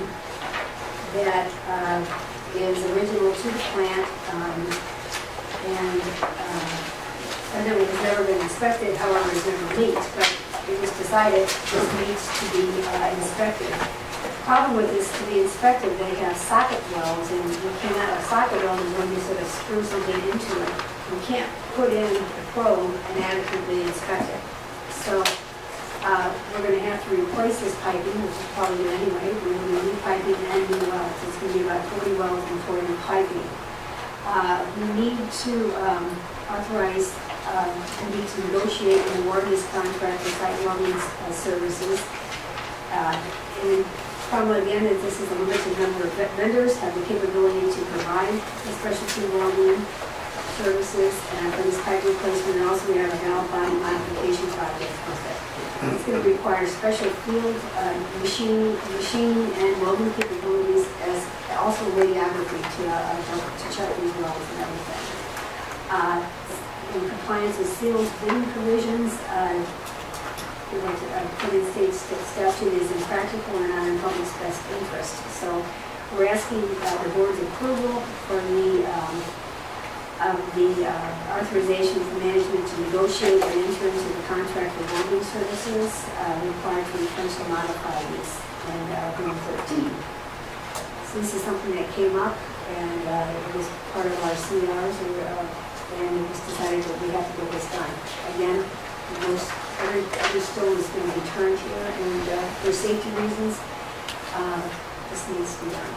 that uh, is original to the plant, um, and uh, evidently has never been inspected, however, it's never leaked, but it was decided this needs to be uh, inspected. The Problem with this, to be inspected, they have socket welds, and you cannot, a socket weld is when you sort of screw something into it. You can't put in a probe and adequately inspect it. So uh, we're going to have to replace this piping, which is probably good anyway. We're going to need piping and new welds. It's going to be about 40 welds and 40 new piping. Uh, We need to um, authorize, um, we need to negotiate and award this contract with Site Welding Services. Uh, And from again, is this is a limited number of vendors have the capability to provide the specialty welding services and for this pipe replacement, also we have a valve body modification project. It's going to require special field uh, machine, machine and welding capabilities as also radiography to, uh, to check these welds and everything. Uh, In compliance with sealed bidding provisions, uh, for the state statute is impractical and not in public's best interest. So we're asking uh, the board's approval for the, um, of the uh, authorization for management to negotiate and enter into the contract with welding services uh, required for the to modify these in uh, Room 13. So this is something that came up and uh, it was part of our CRs or, uh, and it was decided that we have to get this done. Again, most, every, every stone is going to be turned here and uh, for safety reasons, uh, this needs to be done.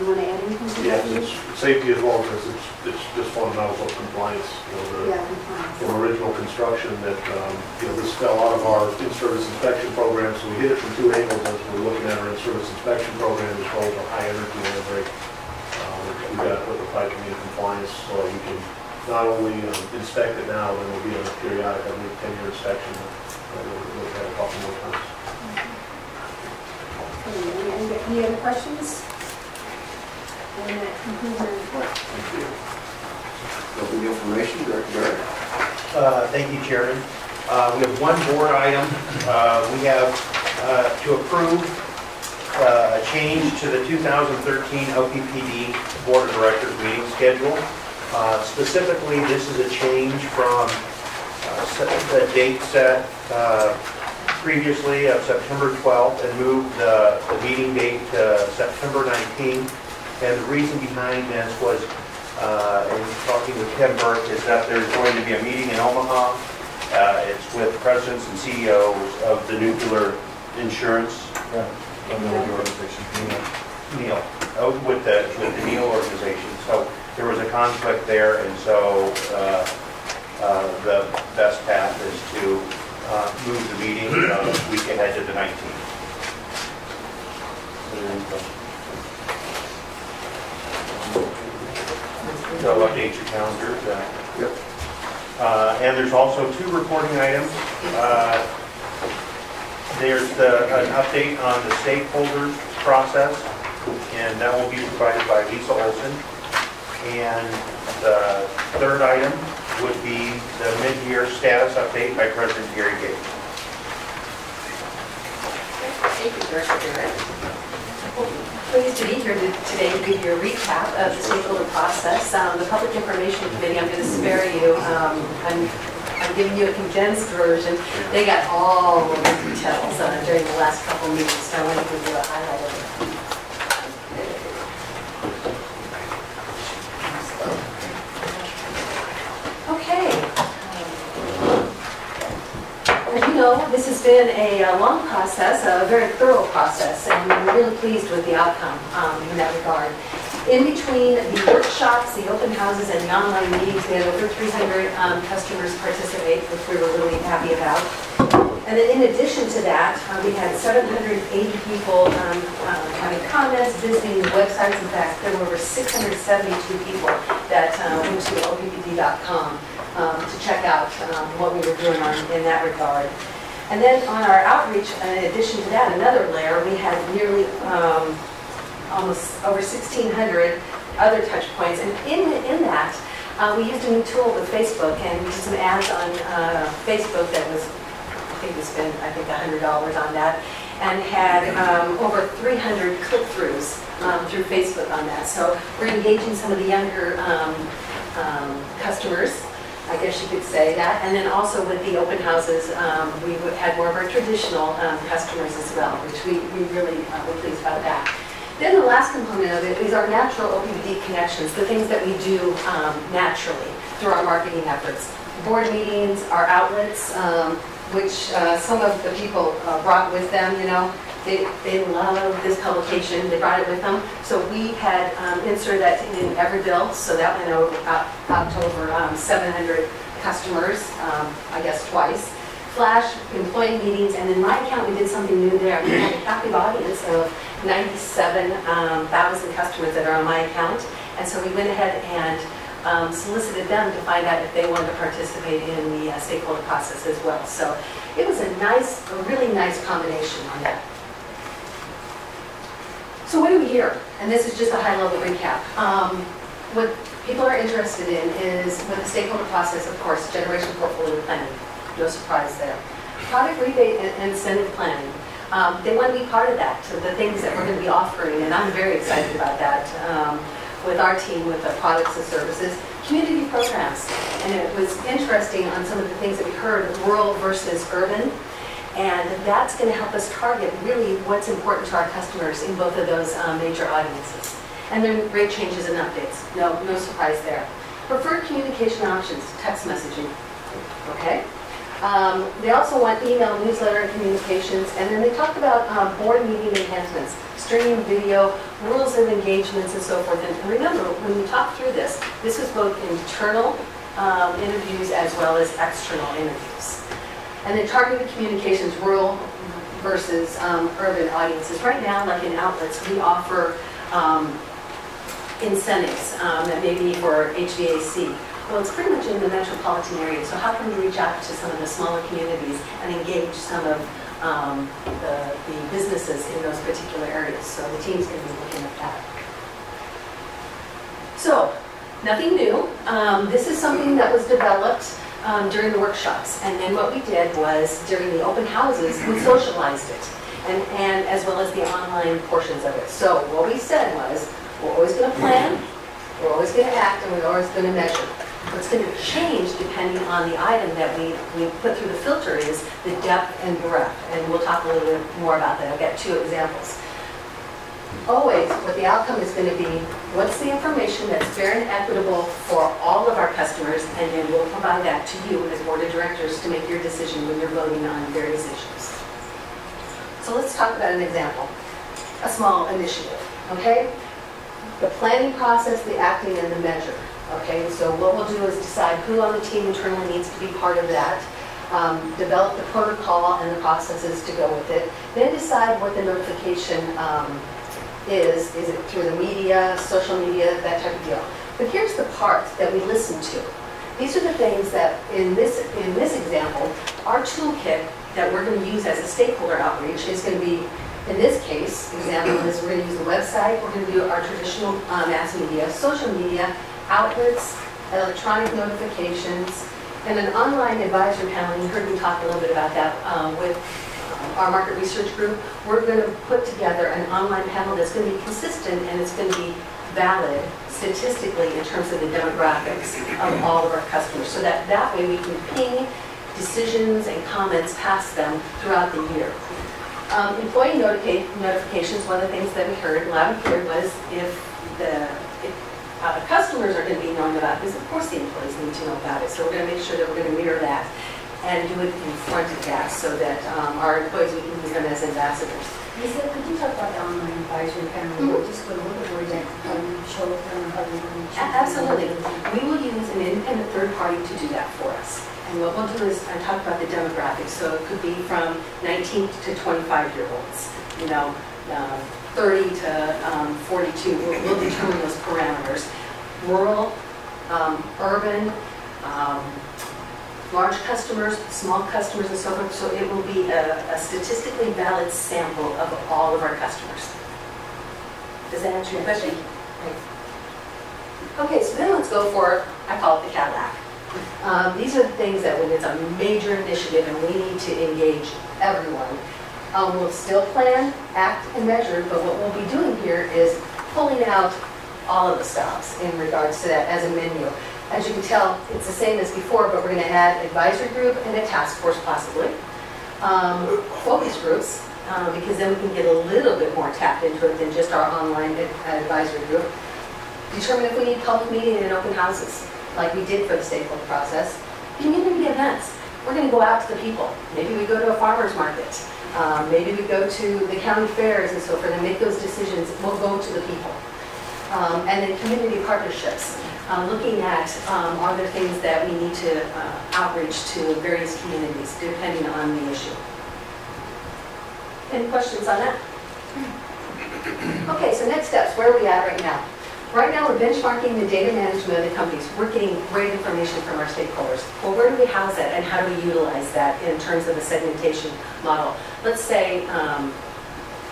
You want to add anything to Yeah, that? it's safety as well, because it's, it's just fundamentals of compliance, you know, the, Yeah, compliance. from original construction that, um, you know, this fell out of our in-service inspection program, so we hit it from two angles as we're looking at our in-service inspection program as well as our high energy main break. Um, We got to put the pipe in compliance so that we can not only um, inspect it now, but it'll be on a periodic, I believe, ten-year inspection. uh, We'll look at it a couple more times. Okay, Any any other questions? And that concludes my report. Open information, Director Barrett. Uh, Thank you, Chairman. Uh, We have one board item. Uh, We have uh, to approve uh, a change to the 2013 OPPD Board of Directors meeting schedule. Uh, Specifically, this is a change from uh, the date set uh, previously of September 12th and move the the meeting date to September 19th. And the reason behind this was, uh, in talking with Tim Burke, is that there's going to be a meeting in Omaha. Uh, It's with presidents and CEOs of the nuclear insurance. organization, NEIL, oh, with the, with the NEIL organization. So there was a conflict there, and so uh, uh, the best path is to uh, move the meeting a week ahead to the 19th. So update your calendars. uh, Yep. uh, And there's also two reporting items. Uh, There's the, an update on the stakeholders process, and that will be provided by Lisa Olson. And the third item would be the mid-year status update by President Gary Gates. Thank you, Director Barrett. Well, Pleased to be here today to give you a recap of the stakeholder process. Um, The Public Information Committee, I'm going to spare you, um, I'm I'm giving you a condensed version. They got all of the details uh, during the last couple meetings, so I want to give you a highlight of it. Okay. As you know, this has been a uh, long process, a very thorough process, and we're really pleased with the outcome um, in that regard. In between the workshops, the open houses, and the online meetings, we had over 300 um, customers participate, which we were really happy about. And then in addition to that, uh, we had 780 people um, uh, having comments, visiting the websites. In fact, there were over 672 people that uh, went to oppd.com um, to check out um, what we were doing on- in that regard. And then on our outreach, in addition to that, another layer, we had nearly um, almost over 1,600 other touch points. And in, in that, uh, we used a new tool with Facebook, and we did some ads on uh, Facebook that was, I think we spent, I think, $100 on that, and had um, over 300 click-throughs um, through Facebook on that. So we're engaging some of the younger um, um, customers, I guess you could say that. And then also with the open houses, um, we had more of our traditional um, customers as well, which we we really uh, were pleased about that. Then the last component of it is our natural OPPD connections, the things that we do um, naturally through our marketing efforts. Board meetings, our outlets, um, which uh, some of the people uh, brought with them, you know, They, they love this publication, they brought it with them. So we had um, inserted that in every bill, so that went over, out out to over um, 700 customers, um, I guess twice. Flash employee meetings, and in my account, we did something new there. We had a captive audience of 97,000 customers that are on my account. And so we went ahead and um, solicited them to find out if they wanted to participate in the uh, stakeholder process as well. So it was a nice, a really nice combination on that. So what do we hear? And this is just a high-level recap. Um, What people are interested in is, with the stakeholder process, of course, generation portfolio planning. No surprise there. Product rebate and incentive planning. Um, They want to be part of that, to the things that we're going to be offering, and I'm very excited about that um, with our team, with the products and services. Community programs, and it was interesting on some of the things that we heard, rural versus urban. And that's going to help us target really what's important to our customers in both of those uh, major audiences. And then rate changes and updates, no, no surprise there. Preferred communication options, text messaging, okay? Um, They also want email, newsletter, and communications, and then they talk about um, board meeting enhancements, streaming video, rules of engagements, and so forth. And remember, when we talked through this, this was both internal um, interviews as well as external interviews. And then targeted communications, rural versus um, urban audiences. Right now, like in outlets, we offer um, incentives um, that may be for HVAC. Well, it's pretty much in the metropolitan area, so how can we reach out to some of the smaller communities and engage some of um, the the businesses in those particular areas? So the team's going to be looking at that. So, nothing new. Um, This is something that was developed um, during the workshops. And then what we did was, during the open houses, we socialized it, and, and as well as the online portions of it. So what we said was, we're always going to plan, we're always going to act, and we're always going to measure. What's going to change depending on the item that we, we put through the filter is the depth and breadth. And we'll talk a little bit more about that. I've got two examples always, what the outcome is going to be, what's the information that's fair and equitable for all of our customers, and then we'll provide that to you as board of directors to make your decision when you're voting on various issues. So let's talk about an example, a small initiative, okay? The planning process, the acting, and the measure, okay? So what we'll do is decide who on the team internally needs to be part of that, um, develop the protocol and the processes to go with it, then decide what the notification um, is, is it through the media, social media, that type of deal. But here's the part that we listen to. These are the things that, in this, in this example, our toolkit that we're going to use as a stakeholder outreach is going to be, in this case, example is we're going to use the website, we're going to do our traditional uh, mass media, social media, outlets, electronic notifications, and an online advisory panel. You heard me talk a little bit about that um, with our market research group, we're going to put together an online panel that's going to be consistent and it's going to be valid statistically in terms of the demographics of all of our customers. So that that way we can ping decisions and comments past them throughout the year. Um, employee notica- notifications, one of the things that we heard loud and clear was if the if, uh, customers are going to be knowing about this, of course the employees need to know about it. So we're going to make sure that we're going to mirror that and do it in front of that so that um, our employees, we can use them as ambassadors. Lisa, could you talk about the online advisory panel? Mhm. Just go a little bit more depth, how you show them, how you. A- Absolutely. We will use an independent third party to do that for us. And what we'll do is uh, talk about the demographics. So it could be from 19 to 25 year olds, you know, uh, 30 to um, 42. We'll we'll determine those parameters. Rural, um, urban, um, large customers, small customers, and so forth. So it will be a a statistically valid sample of all of our customers. Does that answer your question? Okay, so then let's go for, I call it the Cadillac. Um, These are the things that when it's a major initiative and we need to engage everyone, um, we'll still plan, act, and measure, but what we'll be doing here is pulling out all of the stops in regards to that as a menu. As you can tell, it's the same as before, but we're going to add advisory group and a task force possibly. Um, Focus groups, uh, because then we can get a little bit more tapped into it than just our online ad- advisory group. Determine if we need public meeting and open houses, like we did for the stakeholder process. Community events. we're gonna go out to the people. Maybe we go to a farmer's market, um, maybe we go to the county fairs and so forth, and make those decisions, we'll go to the people. Um, And then community partnerships, uh, looking at, um, are there things that we need to uh, outreach to various communities, depending on the issue. Any questions on that? Okay, so next steps, where are we at right now? Right now, we're benchmarking the data management of the companies. We're getting great information from our stakeholders. Well, where do we house that and how do we utilize that in terms of a segmentation model? Let's say, um,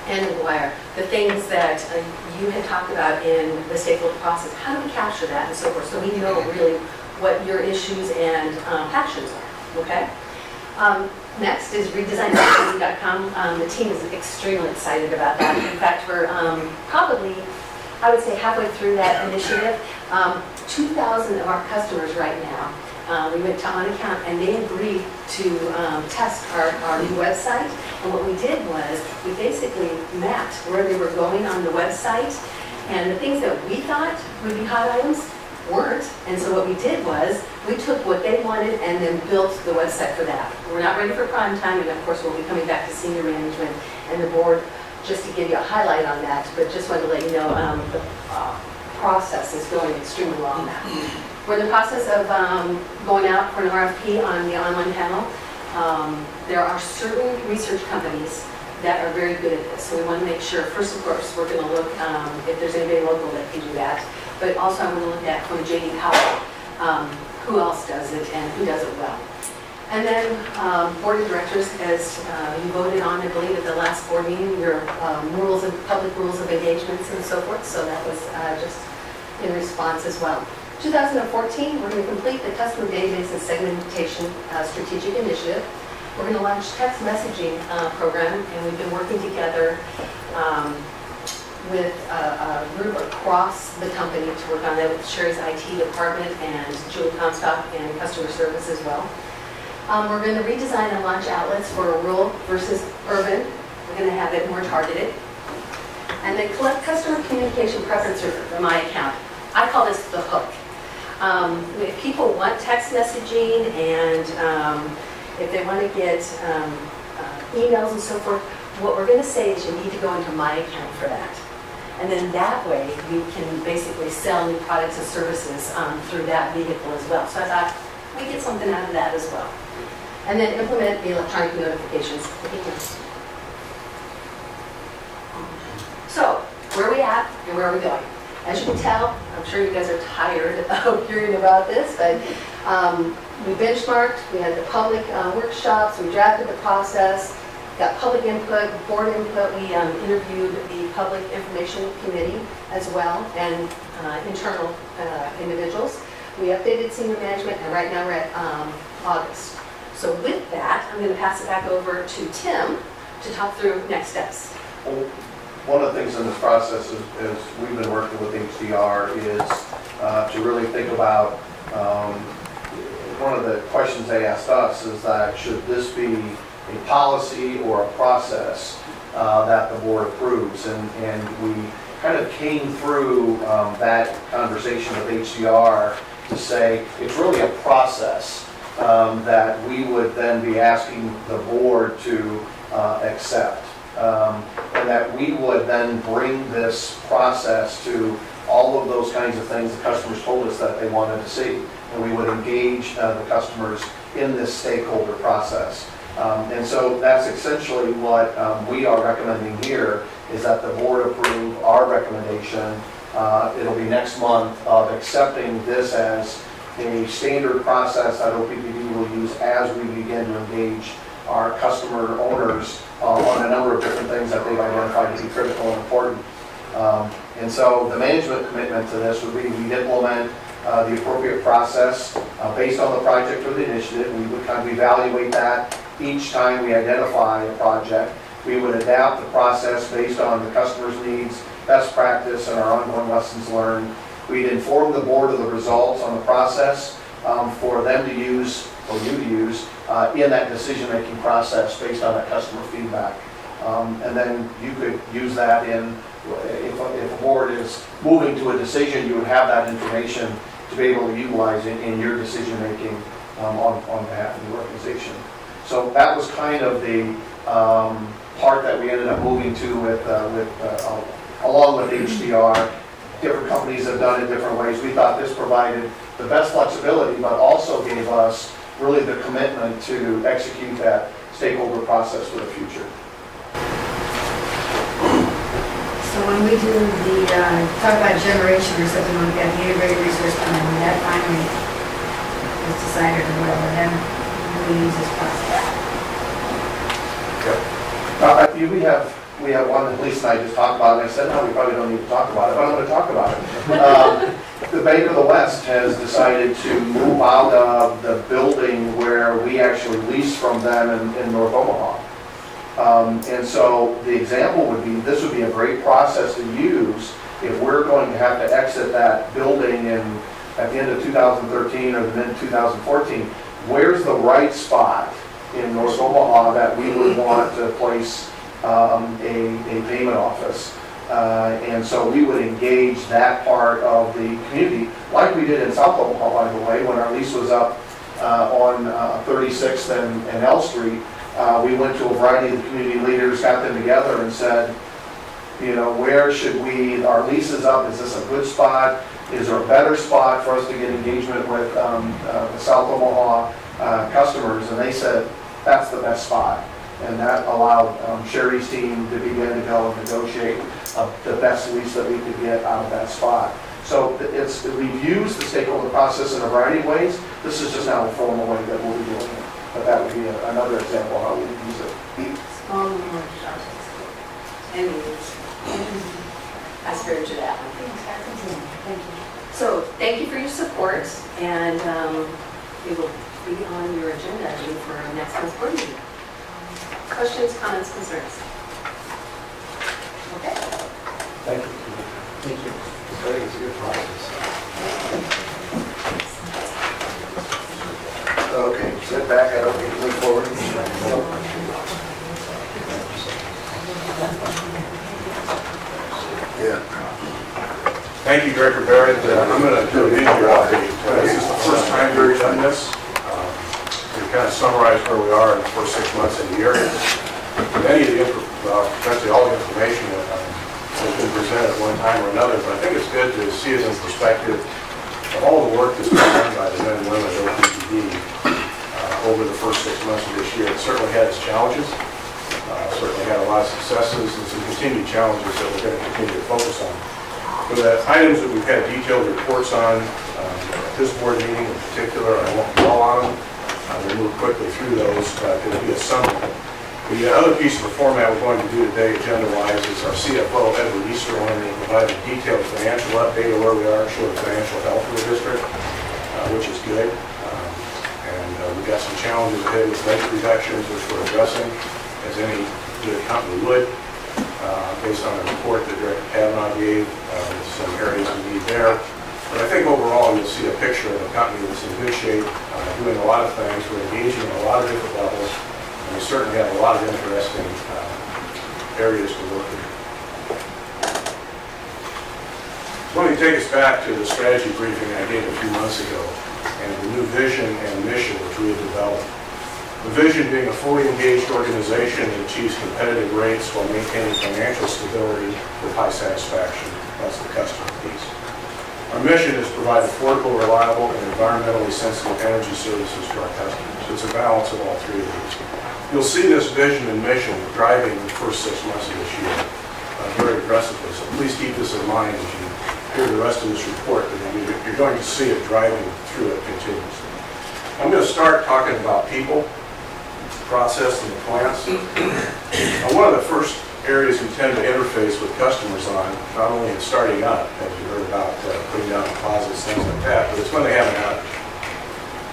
Anne McGuire, the things that uh, you had talked about in the stakeholder process, how do we capture that and so forth? So we know really what your issues and um, passions are, okay? Um, Next is redesign.com. Um, The team is extremely excited about that. In fact, we're um, probably, I would say halfway through that initiative. Um, 2,000 of our customers right now, uh, we went to on account and they agreed to um, test our, our new website. And what we did was, we basically mapped where they were going on the website. And the things that we thought would be hot items weren't. And so what we did was, we took what they wanted and then built the website for that. We're not ready for prime time, and of course, we'll be coming back to senior management and the board just to give you a highlight on that, but just wanted to let you know um, the uh, process is going extremely well on that. We're in the process of um, going out for an RFP on the online panel. Um, There are certain research companies that are very good at this, so we want to make sure, first of course, we're going to look um, if there's anybody local that can do that, but also I'm going to look at from J.D. Power, um, who else does it and who does it well. And then, um, board of directors, as uh, you voted on, I believe, at the last board meeting, your um, rules of, public rules of engagements and so forth, so that was uh, just in response as well. 2014, we're going to complete the customer database and segmentation uh, strategic initiative. We're going to launch text messaging uh, program, and we've been working together um, with a a group across the company to work on that with Sherry's IT department and Julie Comstock and customer service as well. Um, We're going to redesign and launch outlets for rural versus urban. We're going to have it more targeted. And then collect customer communication preferences for my account. I call this the hook. Um, If people want text messaging and um, if they want to get um, uh, emails and so forth, what we're going to say is you need to go into my account for that. And then that way, we can basically sell new products and services um, through that vehicle as well. So I thought, we get something out of that as well. And then implement the electronic notifications. So, where are we at and where are we going? As you can tell, I'm sure you guys are tired of hearing about this, but um, we benchmarked, we had the public uh, workshops, we drafted the process, got public input, board input, we um, interviewed the Public Information Committee as well, and uh, internal uh, individuals. We updated senior management, and right now we're at um, August. So with that, I'm going to pass it back over to Tim to talk through next steps. One of the things in this process is, we've been working with HDR is uh, to really think about, um, one of the questions they asked us is that should this be a policy or a process uh, that the board approves? And, and we kind of came through um, that conversation with HDR to say it's really a process um, that we would then be asking the board to uh, accept. Um, And that we would then bring this process to all of those kinds of things the customers told us that they wanted to see. And we would engage uh, the customers in this stakeholder process. Um, And so that's essentially what um, we are recommending here, is that the board approve our recommendation. Uh, It'll be next month of accepting this as a standard process that OPPD will use as we begin to engage our customer owners on a number of different things that they've identified to be critical and important. Um, And so the management commitment to this would be we implement uh, the appropriate process uh, based on the project or the initiative. We would kind of evaluate that each time we identify a project. We would adapt the process based on the customer's needs, best practice, and our ongoing lessons learned. We'd inform the board of the results on the process um, for them to use, or you to use, uh, in that decision-making process based on that customer feedback. Um, And then you could use that in, if, if a board is moving to a decision, you would have that information to be able to utilize in, in your decision-making um, on, on behalf of the organization. So that was kind of the um, part that we ended up moving to with, uh, with, uh, along with HDR. Different companies have done it different ways. We thought this provided the best flexibility, but also gave us really the commitment to execute that stakeholder process for the future. So when we do the, uh, talk about generation or something like that, the integrated resource plan, when that finally is decided or whatever, then we use this process. Uh, I- We have, we have one that Lisa and I just talked about, and I said, no, we probably don't need to talk about it, but I'm going to talk about it. Um, The Bank of the West has decided to move out of the building where we actually lease from them in, in North Omaha. Um, And so the example would be, this would be a great process to use if we're going to have to exit that building in, at the end of 2013 or the mid 2014. Where's the right spot in North Omaha that we would want to place um, a, a payment office? Uh, And so we would engage that part of the community, like we did in South Omaha, by the way, when our lease was up uh, on uh, 36th and and L Street. Uh, We went to a variety of the community leaders, got them together and said, you know, where should we, our lease is up, is this a good spot? Is there a better spot for us to get engagement with um, uh, the South Omaha uh, customers? And they said, that's the best spot. And that allowed um, Sherry's team to begin to go and negotiate uh, the best lease that we could get out of that spot. So it's, we've used the stakeholder process in a variety of ways. This is just now a formal way that we'll be doing it. But that would be a- another example of how we use it. Small memorial. And. I spirit to that. Thank you. So thank you for your support, and um, we will be on your agenda for our next month's board meeting. Questions, comments, concerns? Okay. Thank you. Thank you. I think it's a good process. Okay, sit back, I don't need to move forward. Yeah. Thank you, Director Barrett. Uh, I'm going to do a video update. Uh, This is the first time we've done this. Um, To kind of summarize where we are in the first six months of the year. Many of the, well, essentially all the information that um, has been presented at one time or another, but I think it's good to see it in perspective of all the work that's been done by the men and women at OPPD uh, over the first six months of this year. It certainly had its challenges, uh, certainly had a lot of successes and some continued challenges that we're going to continue to focus on. For the items that we've had detailed reports on, um, at this board meeting in particular, I won't dwell on them. Uh, We'll move quickly through those, uh, it'll be a summary. The other piece of the format we're going to do today, agenda-wise, is our CFO, Edward Easterling, will provide a detailed financial update of where we are, show the financial health of the district, uh, which is good. Um, And uh, we've got some challenges ahead with rate reductions, which we're addressing, as any good company would uh, based on a report that Director Cavanaugh gave, uh, some areas we need there. But I think overall, you'll see a picture of a company that's in good shape, uh, doing a lot of things, we're engaging on a lot of different levels, certainly have a lot of interesting uh, areas to work in. So let me take us back to the strategy briefing I gave a few months ago, and the new vision and mission which we have developed. The vision being a fully engaged organization that achieves competitive rates while maintaining financial stability with high satisfaction. That's the customer piece. Our mission is to provide affordable, reliable, and environmentally sensitive energy services to our customers. It's a balance of all three of these. You'll see this vision and mission driving the first six months of this year uh, very aggressively. So please keep this in mind as you hear the rest of this report, that you- you're going to see it driving through it continuously. I'm going to start talking about people, process, and the plants. Now, One of the first areas we tend to interface with customers on, not only in starting up, as you heard about uh, putting down deposits, things like that, but it's when they have an outage.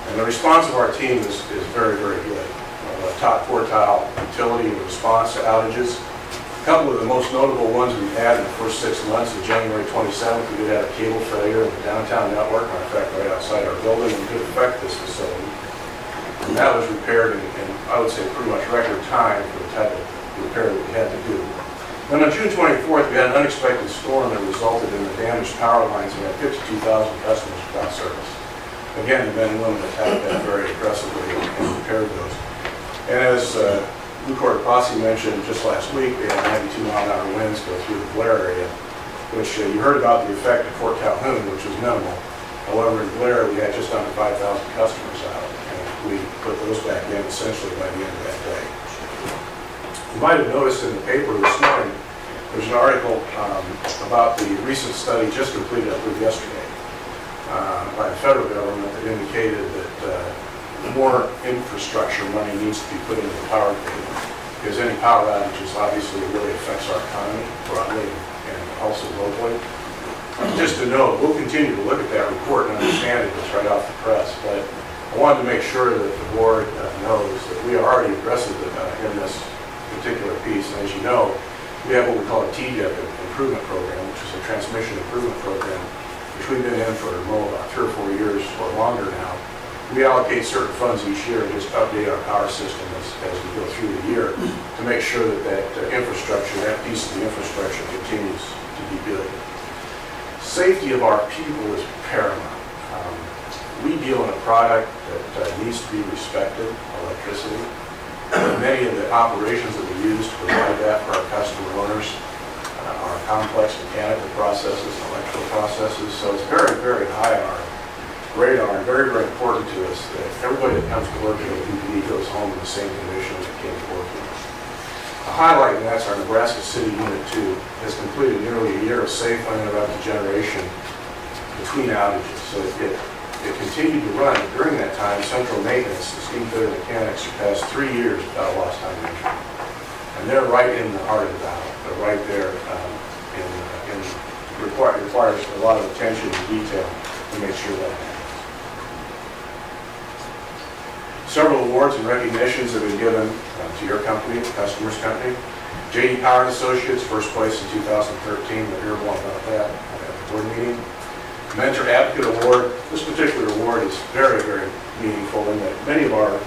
And the response of our team is, is very, very good. Uh, Top quartile utility and response to outages. A couple of the most notable ones we've had in the first six months, of January 27th, we did have a cable failure in the downtown network, of fact, right outside our building, and did affect this facility. And that was repaired in, in, I would say, pretty much record time for the type of repair that we had to do. Then on June 24th, we had an unexpected storm that resulted in the damaged power lines and had 52,000 customers without service. Again, the men and women attacked that very aggressively and repaired those. And as uh, Lou Cortopassi mentioned just last week, they had 92 mile an hour winds go through the Blair area, which uh, you heard about the effect at Fort Calhoun, which was minimal. However, in Blair, we had just under 5,000 customers out, and we put those back in essentially by the end of that day. You might have noticed in the paper this morning, there's an article um, about the recent study just completed, I believe yesterday, uh, by the federal government that indicated that uh, more infrastructure money needs to be put into the power grid. Because any power outages obviously really affects our economy broadly and also locally. Just to note, we'll continue to look at that report and understand it, it's right off the press, but I wanted to make sure that the board uh, knows that we are already aggressive in this particular piece. And as you know, we have what we call a TDIP improvement program, which is a transmission improvement program, we've been in for well, about three or four years or longer now. We allocate certain funds each year and just update our power system as, as we go through the year to make sure that that infrastructure, that piece of the infrastructure continues to be good. Safety of our people is paramount. Um, we deal in a product that uh, needs to be respected, electricity. Many of the operations that we use to provide that for our customer owners are complex mechanical processes, electrical processes, so it's very, very high on our radar and very, very important to us that everybody that comes to work at OPPD goes home in the same condition they came to work in. A highlight, and that's our Nebraska City Unit 2, has completed nearly a year of safe uninterrupted generation between outages. So it, it continued to run. During that time, central maintenance, the steam fitter mechanics surpassed three years without lost time injury. And they're right in the heart of the battle. Right there um, and, and require, requires a lot of attention and detail to make sure that happens. Several awards and recognitions have been given uh, to your company, the customer's company. J.D. Power Associates, first place in 2013. We'll hear more about that at the board meeting. Mentor Advocate Award. This particular award is very, very meaningful in that many of our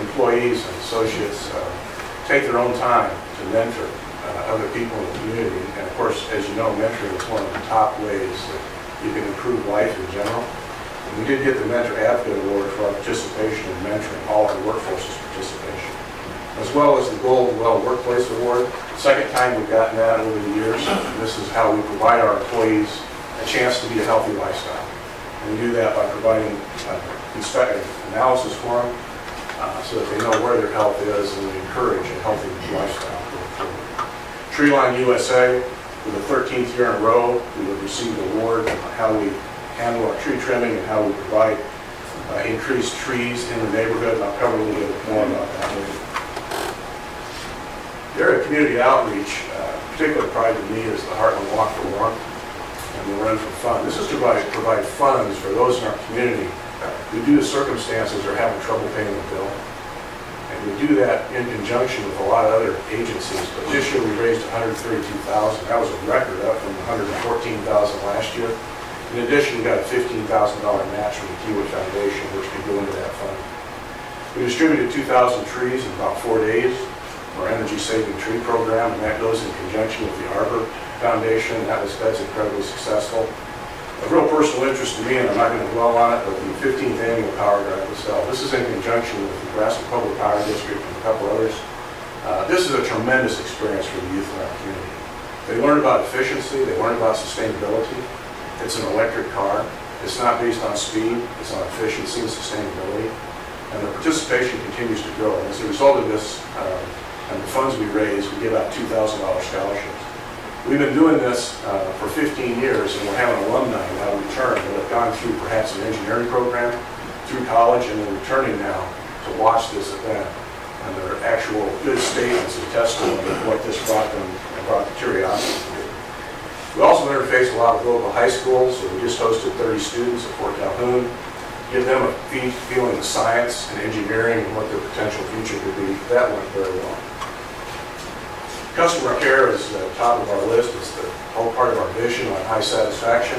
employees and associates uh, take their own time to mentor uh, other people in the community. And of course, as you know, mentoring is one of the top ways that you can improve life in general. And we did get the Mentor Advocate Award for our participation in mentoring all our workforce's participation, as well as the Gold Well Workplace Award. Second time we've gotten that over the years. This is how we provide our employees a chance to lead a healthy lifestyle. And we do that by providing uh, analysis for them uh, so that they know where their health is and we encourage a healthy lifestyle. Treeline USA, for the 13th year in a row, we have received an award on how we handle our tree trimming and how we provide uh, increased trees in the neighborhood. And I'll cover a little bit more about that later. The area of community outreach, uh, particular pride to me is the Heartland Walk for Warmth and the Run for Fun. This is to provide, provide funds for those in our community who due to circumstances are having trouble paying the bill. We do that in conjunction with a lot of other agencies, but this year we raised 132,000. That was a record up from 114,000 last year. In addition, we got a $15,000 match from the Kiewit Foundation, which can go into that fund. We distributed 2,000 trees in about four days our energy saving tree program, and that goes in conjunction with the Arbor Foundation. That was, that's incredibly successful. A real personal interest to me, and I'm not going to dwell on it, but the 15th annual Power Drive held. This is in conjunction with the Nebraska Public Power District and a couple others. Uh, this is a tremendous experience for the youth in our community. They learn about efficiency, they learn about sustainability. It's an electric car. It's not based on speed, it's on efficiency and sustainability. And the participation continues to grow. And as a result of this, uh, and the funds we raise, we give out $2,000 scholarships. We've been doing this uh, for 15 years, and we're having alumni now return that have gone through perhaps an engineering program, through college, and they're returning now to watch this event. And their actual good statements and testimony of what this brought them and brought the curiosity. We also interface a lot with local high schools, so we just hosted 30 students at Fort Calhoun, give them a feeling of science and engineering and what their potential future could be. That went very well. Customer care is the top of our list. It's the whole part of our vision on high satisfaction.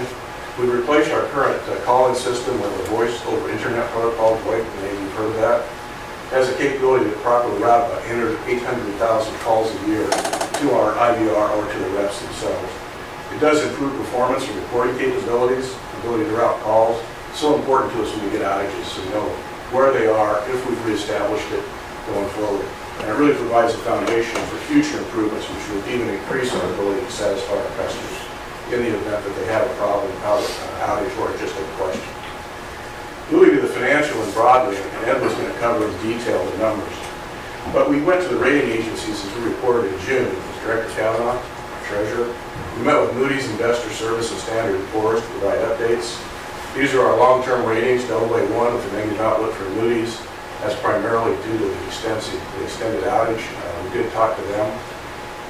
We replaced our current uh, calling system with a voice over internet protocol, VoIP, maybe you've heard of that. Has the capability to properly route about 800,000 calls a year to our IVR or to the reps themselves. It does improve performance and reporting capabilities, ability to route calls, It's so important to us when we get outages, so we know where they are, if we've reestablished it going forward. And it really provides a foundation for future improvements, which will even increase our ability to satisfy our customers in the event that they have a problem, outage uh, outage or just a question. Moving to the financial and broadly, and Ed was going to cover in detail the numbers. But we went to the rating agencies as we reported in June, with Director Cavanaugh, treasurer. We met with Moody's Investor Service and Standard and Poor's to provide updates. These are our long-term ratings, double A one with a negative outlook for Moody's. That's primarily due to the extensive, the extended outage. Uh, We did talk to them.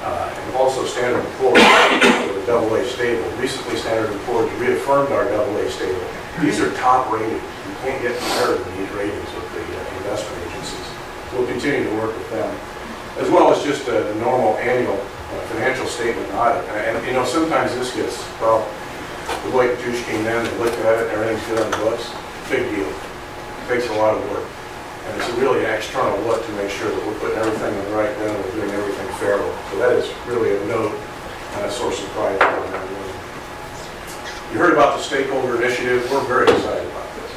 Uh, And also Standard and Poor's with a double A stable. Recently, Standard and Poor's reaffirmed our double A stable. These are top ratings. You can't get higher than these ratings with the uh, investment agencies. So We'll continue to work with them, as well as just uh, the normal annual uh, financial statement audit. And, and, you know, sometimes this gets, well, Deloitte and Touche came in, they looked at it, and everything's good on the books. Big deal. Takes a lot of work. And it's really an external look to make sure that we're putting everything in the right bin and we're doing everything fairly. So that is really a note and a source of pride for everyone. You heard about the stakeholder initiative. We're very excited about this.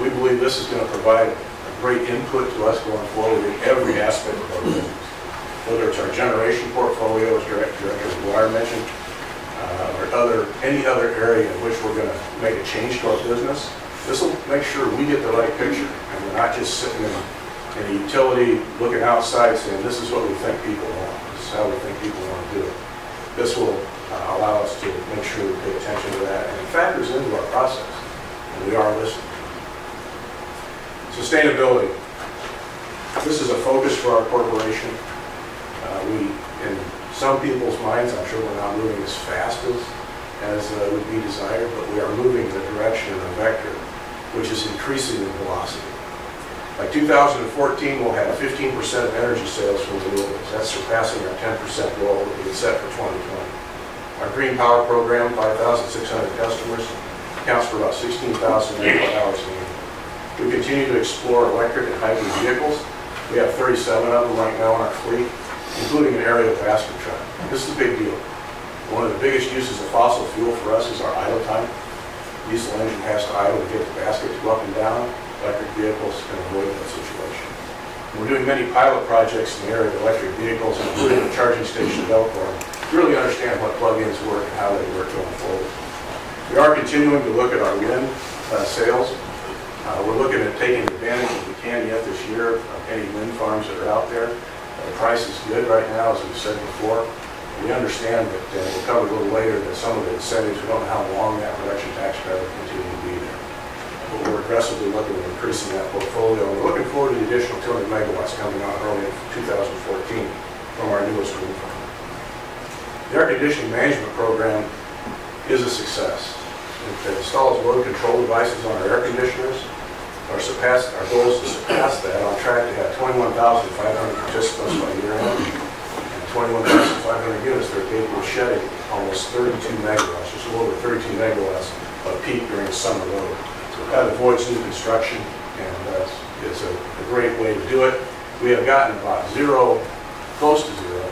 We believe this is going to provide a great input to us going forward in every aspect of our business. Whether it's our generation portfolio, as Director Director Dwyer mentioned, uh, or other, any other area in which we're going to make a change to our business, this will make sure we get the right picture, not just sitting in, in a utility looking outside saying, this is what we think people want, this is how we think people want to do it. This will uh, allow us to make sure we pay attention to that, and it factors into our process, and we are listening. Sustainability. This is a focus for our corporation. Uh, We, in some people's minds, I'm sure we're not moving as fast as, as uh, would be desired, but we are moving in the direction of a vector, which is increasing in velocity. By 2014, we'll have 15% of energy sales from renewables. That's surpassing our 10% goal that we had set for 2020. Our green power program, 5,600 customers, accounts for about 16,000 megawatt hours a year. We continue to explore electric and hybrid vehicles. We have 37 of them right now in our fleet, including an aerial basket truck. This is a big deal. One of the biggest uses of fossil fuel for us is our idle time. Diesel engine has to idle to get the basket to go up and down. Electric vehicles can avoid that situation. We're doing many pilot projects in the area of electric vehicles, including the charging station at to really understand what plug-ins work and how they work going forward. We are continuing to look at our wind uh, sales. Uh, We're looking at taking advantage, if we can yet this year, of any wind farms that are out there. Uh, The price is good right now, as we said before. We understand that, uh, we'll cover a little later, that some of the incentives, we don't know how long that production tax credit will continue to be we're aggressively looking at increasing that portfolio. We're looking forward to the additional 200 megawatts coming on early in 2014 from our newest wind farm. The air conditioning management program is a success. It installs load control devices on our air conditioners. Our surpass, our goal is to surpass that, on track to have 21,500 participants by year end. And 21,500 units that are capable of shedding almost 32 megawatts, just a little over 32 megawatts of peak during summer load. So that avoids new construction, and that's, it's a a great way to do it. We have gotten about zero, close to zero,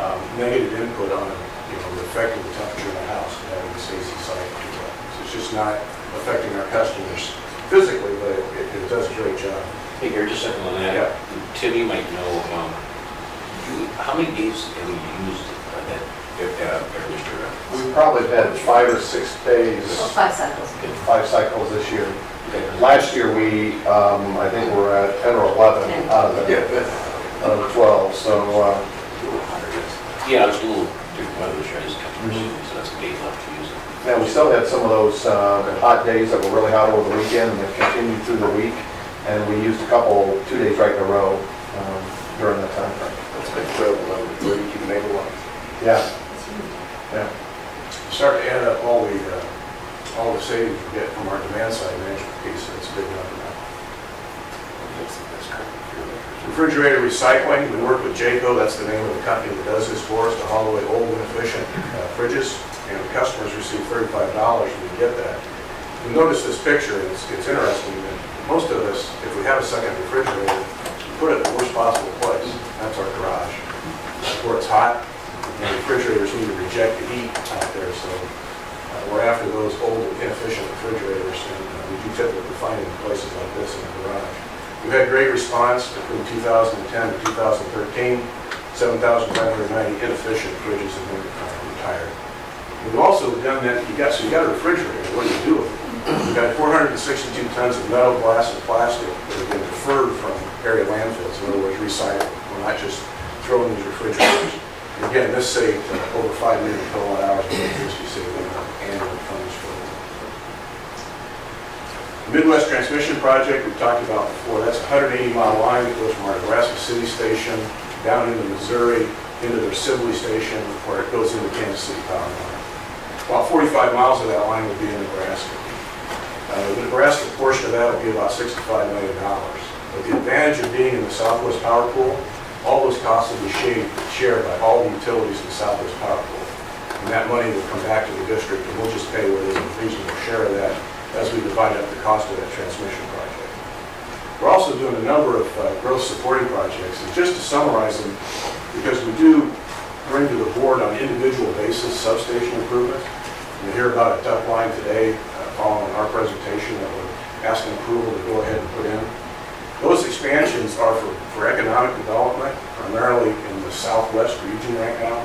um, negative input on, you know, the effect of the temperature in the house, having this AC site. So it's just not affecting our customers physically, but it, it it does a great job. Hey, Gary, just a second on Yeah. that. Tim, you might know, um, you- how many days have you used uh, that air uh. We probably had five or six days, Well, five cycles. five cycles this year. Last year, we, um, I think we're at 10 or 11 out of the, out of 12, so, uh, Yeah, I was a little different weather this year, I just kept pushing, so that's a day left to use it. yeah, we still had some of those uh, hot days that were really hot over the weekend, and they continued through the week, and we used a couple, two days right in a row um, during that time frame. That's been 12, 32 megawatts. Yeah, yeah. Start to add up all the, uh, all the savings we get from our demand side management piece, That's a big number now. Refrigerator recycling, we work with JACO, that's the name of the company that does this for us, to haul away old inefficient uh, fridges, and customers receive thirty-five dollars when we get that. You notice this picture, it's, it's interesting, most of us, if we have a second refrigerator, we put it in the worst possible place, that's our garage. That's where it's hot, and refrigerators need to reject the heat out there, so uh, we're after those old inefficient refrigerators, and uh, we do typically find them in places like this in the garage. We've had great response between 2010 and 2013. 7,590 inefficient fridges have been uh, retired. We've also done that, you got, so you got a refrigerator, what do you do with it? We've got 462 tons of metal, glass, and plastic that have been deferred from area landfills, in other words, recycled. We're not just throwing these refrigerators. Again, this saved uh, over 5 million kilowatt hours of electricity saved in annual funds for the Midwest Transmission Project, we've talked about before, that's a 180 mile line that goes from our Nebraska City Station down into Missouri, into their Sibley Station, where it goes into Kansas City Power Line. About 45 miles of that line will be in Nebraska. Uh, The Nebraska portion of that will be about $65 million. But the advantage of being in the Southwest Power Pool, all those costs will be shared shared by all the utilities in Southwest Power Pool. And that money will come back to the district, and we'll just pay what is a reasonable share of that as we divide up the cost of that transmission project. We're also doing a number of uh, growth supporting projects, and just to summarize them, because we do bring to the board on individual basis substation improvements. You'll hear about a duck line today uh, following our presentation that we're asking approval to go ahead and put in. Those expansions are for, for economic development, primarily in the southwest region right now.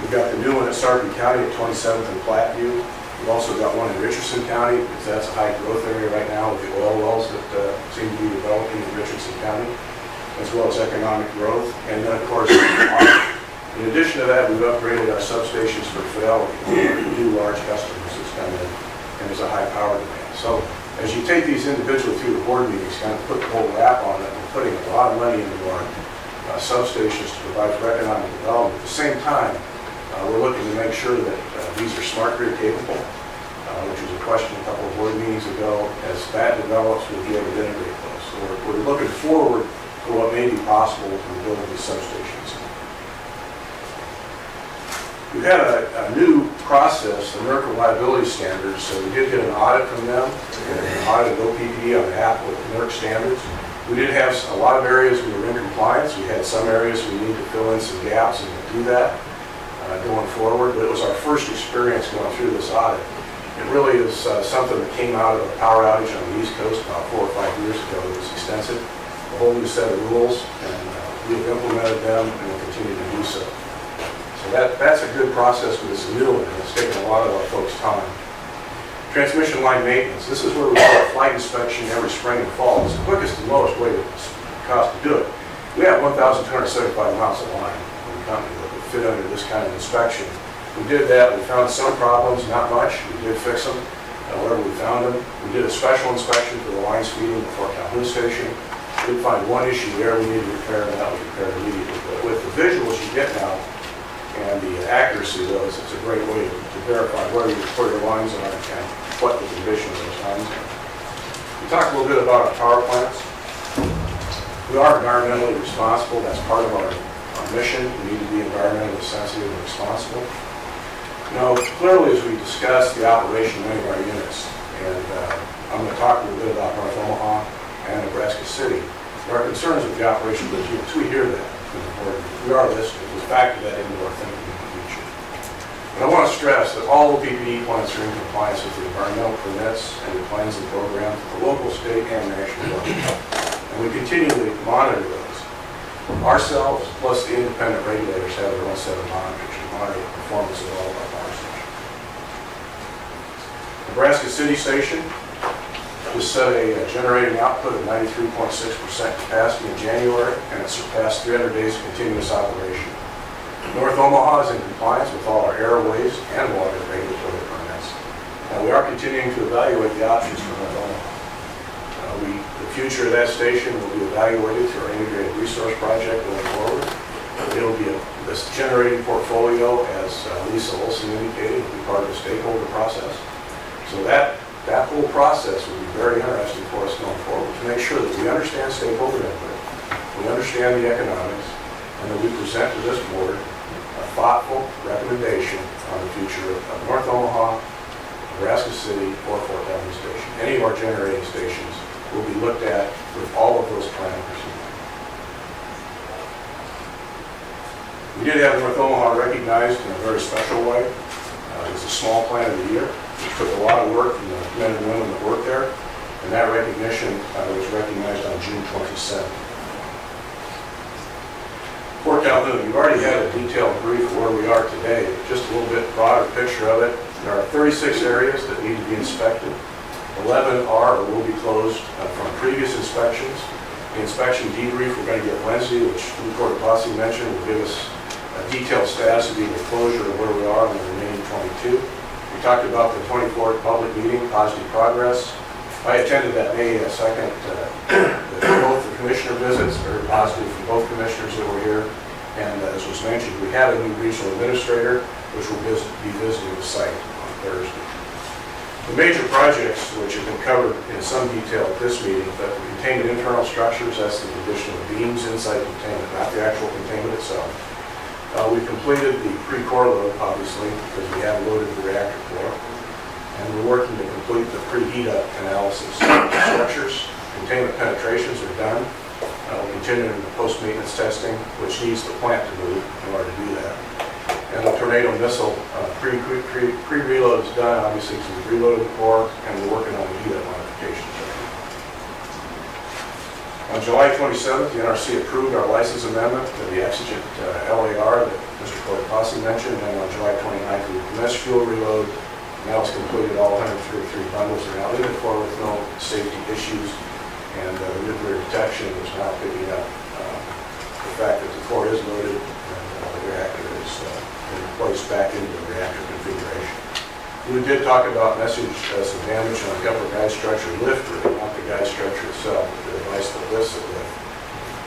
We've got the new one at Sarpy County at 27th and Platteview. We've also got one in Richardson County, because that's a high growth area right now with the oil wells that uh, seem to be developing in Richardson County, as well as economic growth. And then, of course, in addition to that, we've upgraded our substations for fidelity, new large customers that's come in, and there's a high power demand. So as you take these individually through the board meetings, kind of put the whole wrap on it, we're putting a lot of money into our uh, substations to provide for economic development. At the same time, uh, we're looking to make sure that uh, these are smart grid capable, uh, which was a question a couple of board meetings ago. As that develops, we'll be able to integrate those. So we're, we're looking forward to what may be possible with building these substations. We had a, a new process, the American Reliability Standards, so we did get an audit from them, had an audit of OPPD on behalf of NERC standards. We did have a lot of areas we were in compliance, we had some areas we need to fill in some gaps and do that uh, going forward, but it was our first experience going through this audit. It really is uh, something that came out of a power outage on the East Coast about four or five years ago. It was extensive, a whole new set of rules, and uh, we have implemented them and will continue to do so. That, that's a good process, but it's new and it's taken a lot of our folks' time. Transmission line maintenance, this is where we do a flight inspection every spring and fall. It's the quickest and lowest way to cost to do it. We have 1,275 miles of line in the company that would fit under this kind of inspection. We did that, we found some problems, not much, we did fix them, however we found them. We did a special inspection for the lines feeding the Fort Calhoun station. We did find one issue there we needed to repair, and that was repaired immediately. But with the visuals you get now, and the accuracy of those, it's a great way to verify where you put your lines are and what the condition of those lines are. We talked a little bit about our power plants. We are environmentally responsible, that's part of our, our mission, we need to be environmentally sensitive and responsible. Now, clearly, as we discuss the operation of many of our units, and uh, I'm going to talk a little bit about North Omaha and Nebraska City, there are concerns with the operation of those units, we hear that we are listening, we factor that into our thinking in the future. But I want to stress that all the PPE plants are in compliance with the environmental permits and the plans and programs at the local, state, and national level. And we continually monitor those. Ourselves, plus the independent regulators have their own set of monitors to monitor the performance of all of our power stations. Nebraska City Station just set a generating output of 93.6% capacity in January, and it surpassed 300 days of continuous operation. North Omaha is in compliance with all our airways and water regulatory permits. And we are continuing to evaluate the options for North Omaha. Uh, We, the future of that station will be evaluated through our integrated resource project going forward. It'll be, a- this generating portfolio, as uh, Lisa Olson indicated, will be part of the stakeholder process. So that, that whole process will be very interesting for us going forward, to make sure that we understand stakeholder input, we understand the economics, and that we present to this board a thoughtful recommendation on the future of North Omaha, Nebraska City, or Fort Calhoun Station. Any of our generating stations will be looked at with all of those parameters in mind. We did have North Omaha recognized in a very special way. Uh, It was a small plant of the year. Took a lot of work from the men and women that work there. And that recognition was recognized on June sent. Fort Calhoun, you've already had a detailed brief of where we are today, just a little bit broader picture of it. There are 36 areas that need to be inspected. 11 are or will be closed uh, from previous inspections. The inspection debrief we're going to get Wednesday, which Lou Cortopassi mentioned, will give us a detailed status of the closure and where we are on the remaining 22. Talked about the 24th public meeting, positive progress. I attended that May uh, 2nd, uh, both the commissioner visits, very positive from both commissioners that were here. And uh, as was mentioned, we have a new regional administrator, which will be visiting the site on Thursday. The major projects, which have been covered in some detail at this meeting, but the containment internal structures, that's the addition of beams inside the containment, not the actual containment itself. Uh, We completed the pre-core load, obviously, because we have loaded the reactor core. And we're working to complete the pre-heat up analysis. Structures, containment penetrations are done. Uh, We're continuing the post-maintenance testing, which needs the plant to move in order to do that. And the tornado missile uh, pre- pre- pre- pre-reload is done, obviously, because we've reloaded the core, and we're working on the heat up modifications. On July 27th, the NRC approved our license amendment to the exigent uh, LAR that Mr. Cortopassi mentioned, and on July 29th, we commenced fuel reload. Now it's completed, all 133 bundles are now in the core with no safety issues, and uh, the nuclear detection is now picking up uh, the fact that the core is loaded and uh, the reactor is uh, placed back into the reactor configuration. We did talk about message, uh, some damage on the upper guide structure lift, or not the guide structure itself, the lift.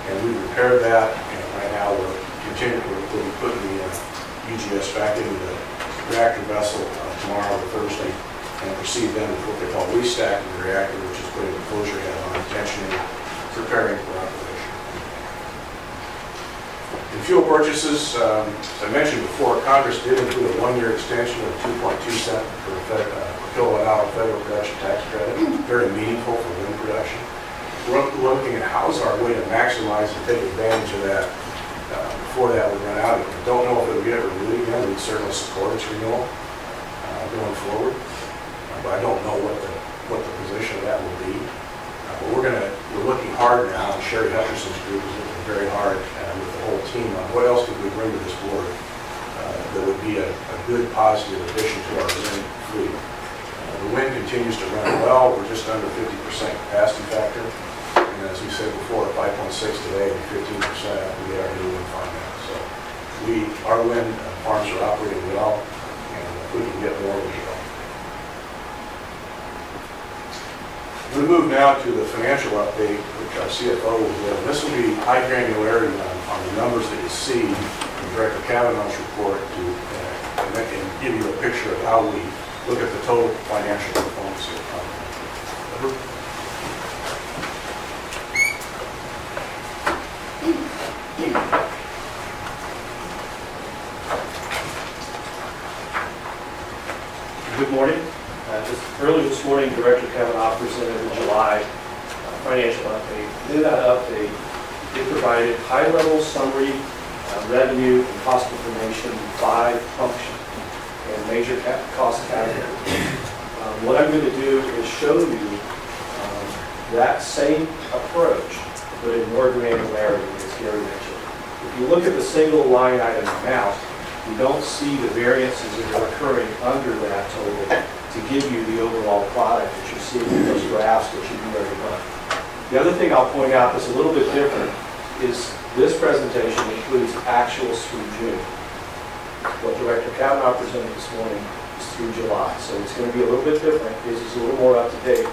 And we repaired that, and right now we're continuing, we'll putting the uh, UGS back into the reactor vessel uh, tomorrow or Thursday, and proceed then with what they call restacking the reactor, which is putting the closure head on, tensioning, preparing for operation. In fuel purchases, um, as I mentioned before, Congress did include a one-year extension of 2.2 cent per fed- uh, per kilowatt hour federal production tax credit, very meaningful for wind production. Looking at how's our way to maximize and take advantage of that uh, before that would run out. I don't know if it'll get renewed again, we'd certainly support its renewal uh, going forward, Uh, but I don't know what the, what the position of that will be. Uh, But we're gonna, we're looking hard now, and Sherry Hutcherson's group is looking very hard uh, with the whole team on what else could we bring to this board uh, that would be a, a good positive addition to our wind fleet. The wind continues to run well, we're just under 50% capacity factor. As we said before, 5.6 today and 15% after we get our new farm. So we, our wind uh, farms are operating well, and if we can get more, we will. We move now to the financial update, which our CFO will give. This will be high granularity on, on the numbers that you see in Director Cavanaugh's report to, uh, and give you a picture of how we look at the total financial performance of the company. Good morning. Uh, this- Earlier this morning, Director Cavanaugh presented the July uh, financial update. In that update, it provided high-level summary uh, revenue and cost information by function and major ca- cost category. Um, What I'm going to do is show you um, that same approach, but in more granularity, as Gary mentioned. If you look at the single line item amount, you don't see the variances that are occurring under that total to give you the overall product that you see in those graphs that you do every month. The other thing I'll point out that's a little bit different is this presentation includes actuals through June. What Director Cavanaugh presented this morning is through July, so it's going to be a little bit different, this is a little more up to date.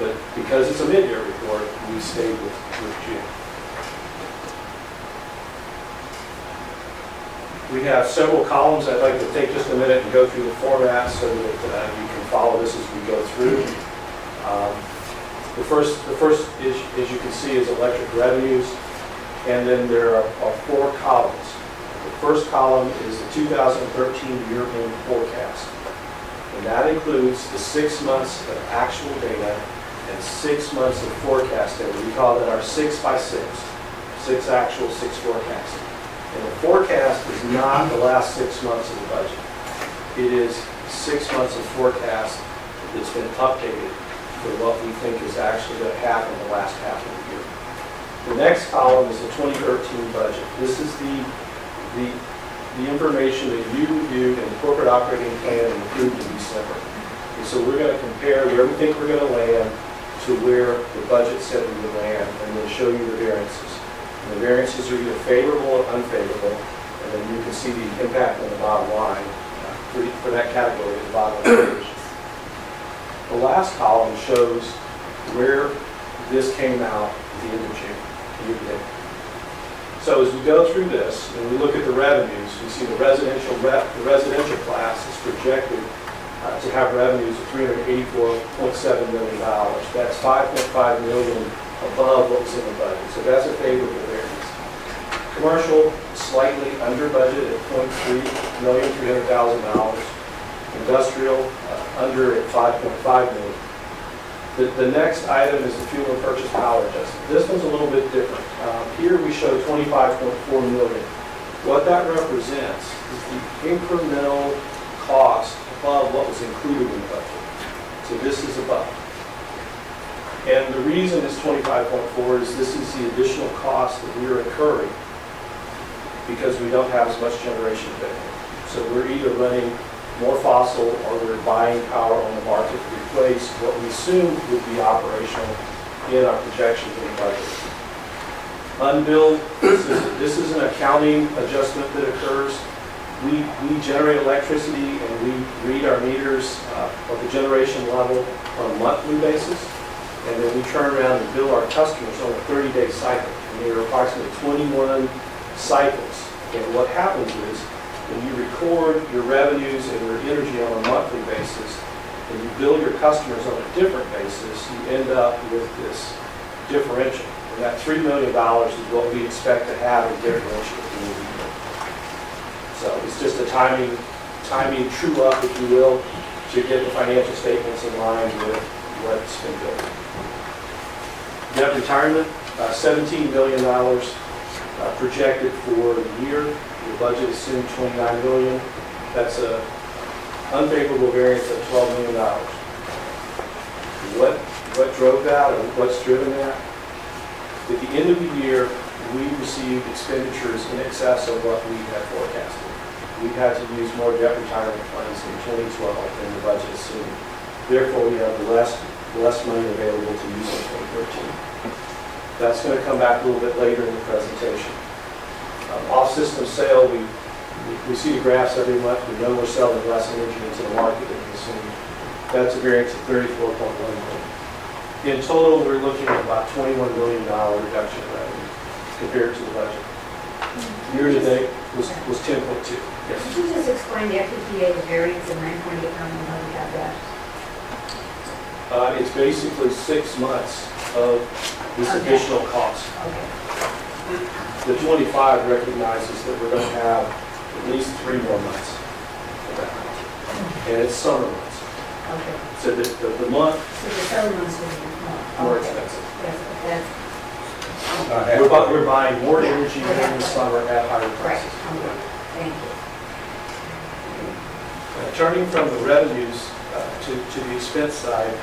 But because it's a mid-year report, we stayed with, with June. We have several columns. I'd like to take just a minute and go through the format so that uh, you can follow this as we go through. Um, The first, the first, is, as you can see, is electric revenues, and then there are are four columns. The first column is the 2013 year-end forecast, and that includes the six months of actual data and six months of forecast data. We call that our six by six, six actual, six forecasted. And the forecast is not the last six months of the budget. It is six months of forecast that's been updated for what we think is actually going to happen the last half of the year. The next column is the 2013 budget. This is the, the, the information that you reviewed in the corporate operating plan and approved in December. And so we're going to compare where we think we're going to land to where the budget said we would land, and then show you the variances. And the variances are either favorable or unfavorable, and then you can see the impact on the bottom line uh, for, for that category at the bottom of the. The last column shows where this came out at the end of June, year. So as we go through this, and we look at the revenues, we see the residential, re- the residential class is projected uh, to have revenues of $384.7 million. That's 5.5 million above what was in the budget, so that's a favorable variance. Commercial, slightly under budget at $0.3 million, $300,000. Industrial, uh, under at 5.5 million. The, the next item is the fuel and purchase power adjustment. This one's a little bit different. Um, Here we show 25.4 million. What that represents is the incremental cost above what was included in the budget. So this is above. And the reason it's 25.4 is this is the additional cost that we're incurring because we don't have as much generation available. So we're either running more fossil or we're buying power on the market to replace what we assume would be operational in our projections in the budget. Unbilled, this is, this is an accounting adjustment that occurs. We, we generate electricity and we read our meters uh, the generation level on a monthly basis. And then we turn around and bill our customers on a 30-day cycle. And there are approximately 21 cycles. And what happens is, when you record your revenues and your energy on a monthly basis, and you bill your customers on a different basis, you end up with this differential. And that $3 million is what we expect to have in differential. So it's just a timing, timing true up, if you will, to get the financial statements in line with what's been billed. Debt retirement, uh, $17 million uh, projected for the year. The budget assumed 29 million. That's a unfavorable variance of 12 million dollars. What, what drove that, or what's driven that? At the end of the year, we received expenditures in excess of what we had forecasted. We had to use more debt retirement funds in 2012 than the budget assumed. Therefore, we have less, less money available to use in 2013. That's going to come back a little bit later in the presentation. Um, Off-system sale, we, we- see the graphs every month, we know we're selling less energy into the market than consumed. That's a variance of 34.1 million. In total, we're looking at about $21 million reduction in revenue compared to the budget. Year-to-date was, was 10.2. Yes. Could you just explain the the variance of 9.8 million, how we have that? Uh, It's basically six months of this Okay. additional cost. Okay. The 25 recognizes that we're going to have at least three more months of that. And it's summer months. Okay. So the, the the month So the seven months will be more. more okay. expensive. Yes, that's, Not half. We're bu- we're buying more energy in the summer at higher right, prices. okay, thank you. Uh, Turning from the revenues uh, to, to the expense side,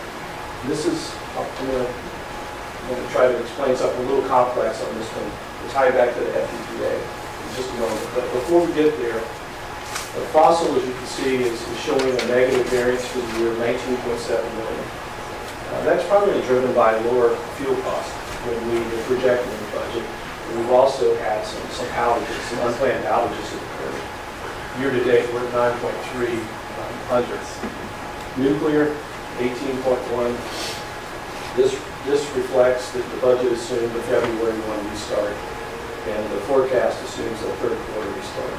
this is, I'm going to, I'm going to try to explain something a little complex on this one, to tie back to the FPPA in just a moment. But before we get there, the fossil, as you can see, is is showing a negative variance for the year, 19.7 million. Uh, That's primarily driven by lower fuel costs when we were projecting the budget. And We've also had some, some outages, some unplanned outages that occurred. Year-to-date, we're at 9.3 um, under. Nuclear, 18.1. This, this reflects that the budget assumed a February 1 restart, and the forecast assumes a third quarter restart.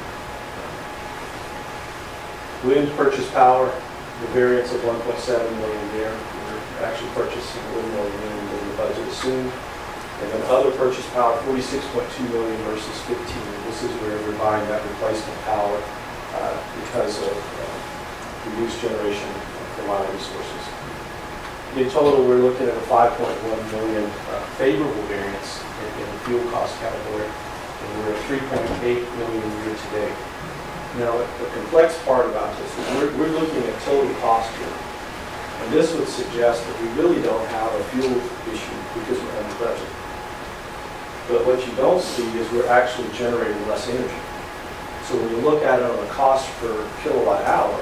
Wind purchase power, the variance of 1.7 million there. We're actually purchasing a little more wind than the budget assumed. And then other purchase power, 46.2 million versus 15. This is where we're buying that replacement power uh, because of uh, reduced generation from our resources. In total, we're looking at a 5.1 million uh, favorable variance in in the fuel cost category, and we're at 3.8 million year-to-date. Now, the complex part about this is we're, we're looking at total cost here. And this would suggest that we really don't have a fuel issue because we're under budget. But what you don't see is we're actually generating less energy. So when you look at it on a cost per kilowatt hour,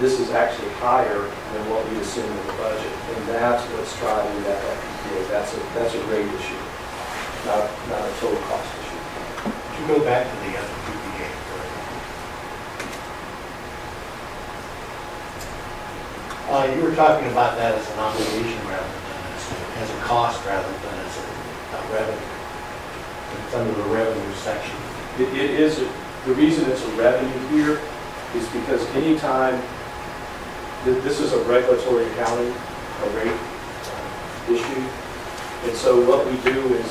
this is actually higher than what we assumed in the budget. And that's what's driving that FPPA. That's a, that's a rate issue, not, not a total cost issue. To go back to the other PPA. Uh, you were talking about that as an obligation rather than as, as a cost rather than as a a revenue. It's under the revenue section. It, it is, the reason it's a revenue here is because anytime, th- this is a regulatory accounting, a rate uh, issue. And so what we do is,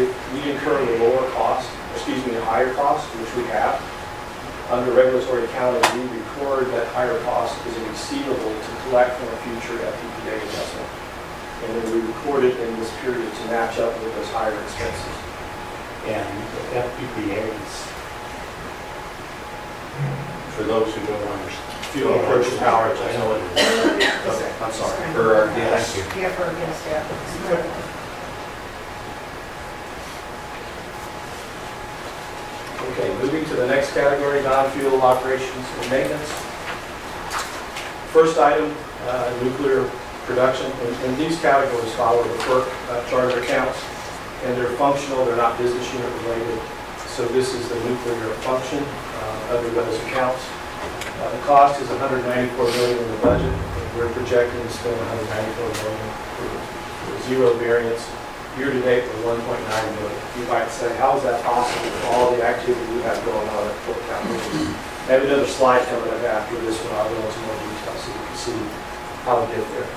if we incur a lower cost, excuse me, a higher cost, which we have, under regulatory accounting, we record that higher cost as a receivable to collect from a future FPPA investment. And then we record it in this period to match up with those higher expenses. And the FPPAs, for those who don't understand. Fuel purchase power I know what it is. Okay, I'm sorry. For our guests. Yeah, for, yes, yeah. Okay, moving to the next category, non-fuel operations and maintenance. First item, uh, nuclear production, and and these categories follow the FERC uh, charter accounts, and they're functional, they're not business unit related. So this is the nuclear function uh, under those accounts. Uh, The cost is 194 million in the budget, we're projecting to spend 194 million for for zero variance. Year-to-date, we're 1.9 million. You might say, how is that possible with all the activity we have going on at Fort Calhoun? I have another slide coming up after this one, I'll go into more detail so you can see how we get there.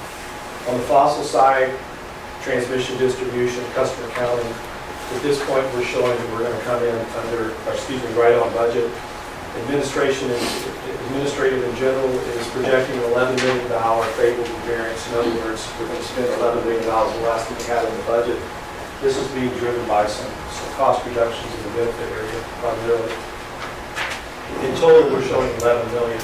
On the fossil side, transmission distribution, customer counting, at this point, we're showing that we're going to come in under, excuse me, right on budget. Administration, and- administrative in general is projecting an $11 million favorable variance. In other words, we're going to spend $11 million less than we had in the budget. This is being driven by some, some cost reductions in the benefit area primarily. In total, we're showing 11 million.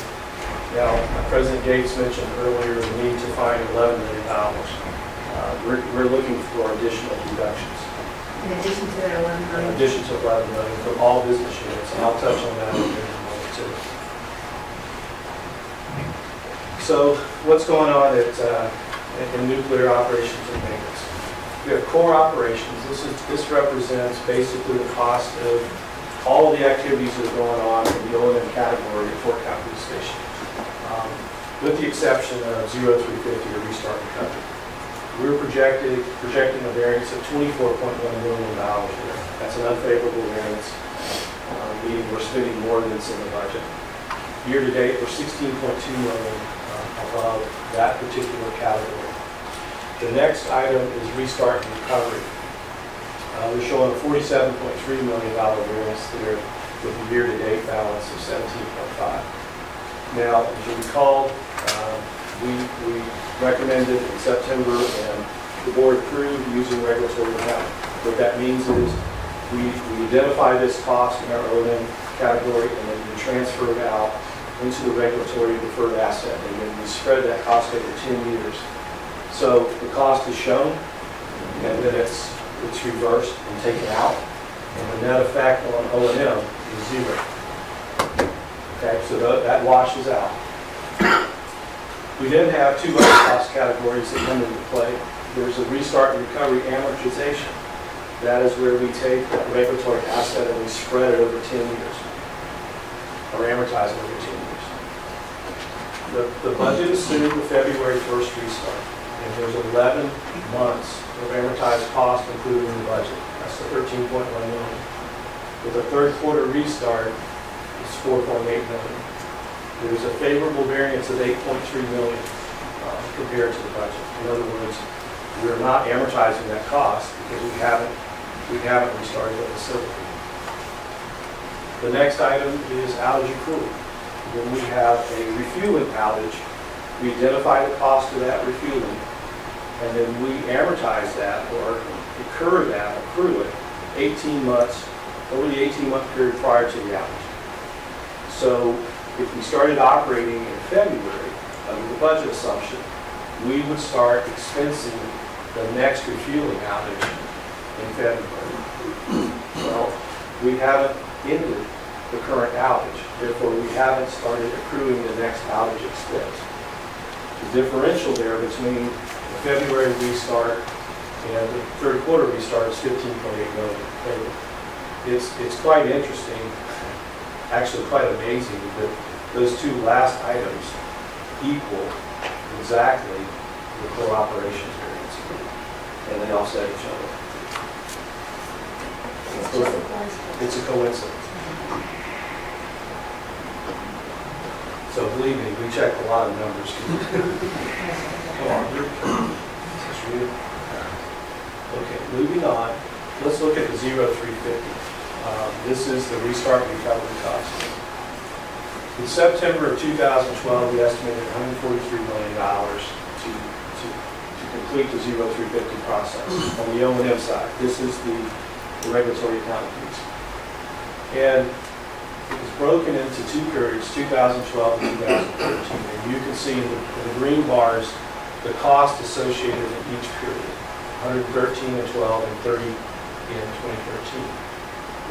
Now, President Gates mentioned earlier the need to find $11 million. Uh, We're, we're looking for additional reductions, In addition to that one in million. addition to 11 million from all business units, and I'll touch on that in a moment too. So what's going on at, uh, in nuclear operations and maintenance? We have core operations, this is, this represents basically the cost of all the activities that are going on in the O and M category at Fort Calhoun Station, um, with the exception of 0350 or restart recovery. We're projected, projecting a variance of $24.1 million. That's an unfavorable variance, uh, meaning we're spending more than it's in the budget. Year-to-date, we're 16.2 million uh, above that particular category. The next item is restart and recovery. Uh, We're showing a $47.3 million variance there with a year-to-date balance of 17.5. Now, as you recall, um, we we recommended in September and the board approved using regulatory accounting. What that means is we we identify this cost in our O and M category and then we transfer it out into the regulatory deferred asset and then we spread that cost over 10 years. So the cost is shown and then it's it's reversed and taken out and the net effect on O and M is zero. Okay, so tha- that washes out. We then have two other cost categories that come into play. There's a restart and recovery amortization. That is where we take that regulatory asset and we spread it over 10 years, or amortize it over 10 years. The, the budget assumed the February 1st restart, and there's 11 months of amortized cost included in the budget. That's the 13.1 million. With the third quarter restart, it's 4.8 million. There's a favorable variance of 8.3 million uh, compared to the budget. In other words, we're not amortizing that cost because we haven't, we haven't restarted the facility. The next item is outage accrual. When we have a refueling outage, we identify the cost of that refueling, and then we amortize that or incur that, accrue it, 18 months, over the 18-month period prior to the outage. So if we started operating in February, under the budget assumption, we would start expensing the next refueling outage in February. Well, we haven't ended the current outage. Therefore, we haven't started accruing the next outage expense. The differential there between the February restart and the third quarter restart is 15.8 million. And It's, it's quite interesting, actually quite amazing, that those two last items equal exactly the core operations variance. And they offset each other. It's a coincidence. So believe me, we checked a lot of numbers. Come on, you're- just read it. Okay, moving on, let's look at the zero three fifty. Um, This is the restart recovery cost. In September of 2012, we estimated $143 million to, to, to complete the zero three fifty process on the O and M side. This is the the regulatory account piece. And was broken into two periods, 2012 and 2013. And you can see in the, in the green bars, the cost associated in each period, 113 and 12 and 30 in 2013.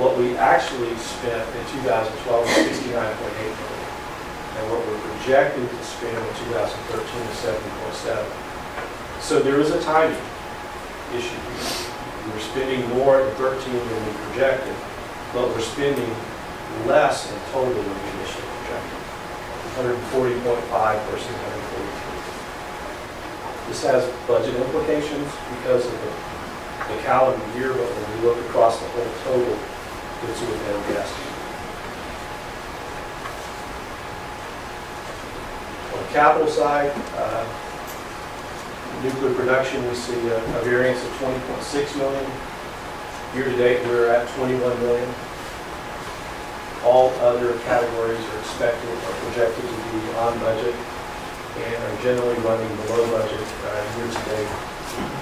What we actually spent in 2012 was 69.8 million. And what we're projecting to spend in 2013 is 70.7. So there is a timing issue. We're spending more in 13 than we projected, but we're spending less in total than we initially projected. 140.5 versus 143. This has budget implications because of the, the calendar year, but when we look across the whole total, it's within the estimate. On the capital side, uh, nuclear production, we see a a variance of 20.6 million. Year-to-date, we're at 21 million. All other categories are expected or projected to be on budget and are generally running below budget uh, year-to-date.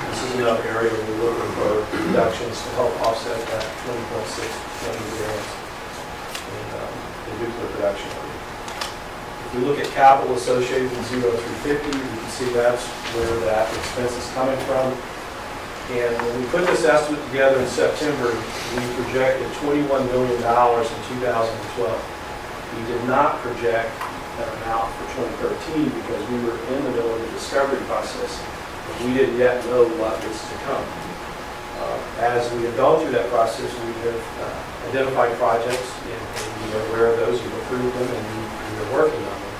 This is another area where we're looking for reductions to help offset that 20.6 million variance in um, the nuclear production. If we look at capital associated with 0350, you can see that's where that expense is coming from. And when we put this estimate together in September, we projected $21 million in 2012. We did not project that amount for 2013 because we were in the middle of the discovery process. and We didn't yet know what was to come. Uh, As we have gone through that process, we have uh, identified projects and and we are aware of those, we've approved them, and we are working on them.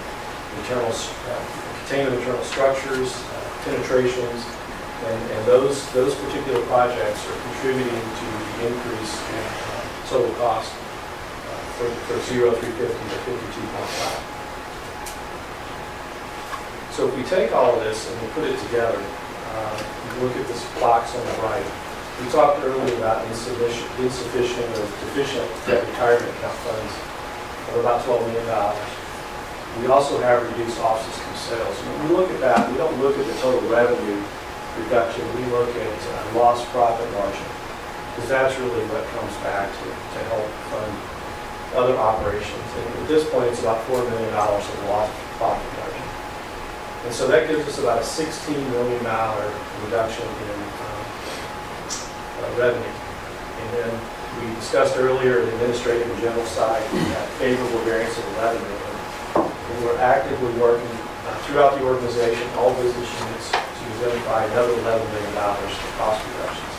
Internal, uh, containment internal structures, uh, penetrations, and, and those, those particular projects are contributing to the increase in total cost uh, for, for 0350 to 52.5. So if we take all of this and we put it together, uh, look at this box on the right, we talked earlier about insufficient, insufficient or deficient debt retirement account funds of about $12 million. We also have reduced off-system sales. When we look at that, we don't look at the total revenue reduction, we look at uh, lost profit margin, because that's really what comes back to, to help fund other operations. And at this point, it's about $4 million of lost profit margin. And so that gives us about a $16 million reduction in um, uh, revenue. And then we discussed earlier, the administrative and general side, we had favorable variance of 11 million. And we're actively working uh, throughout the organization, all business units, identify another $11 million for cost reductions.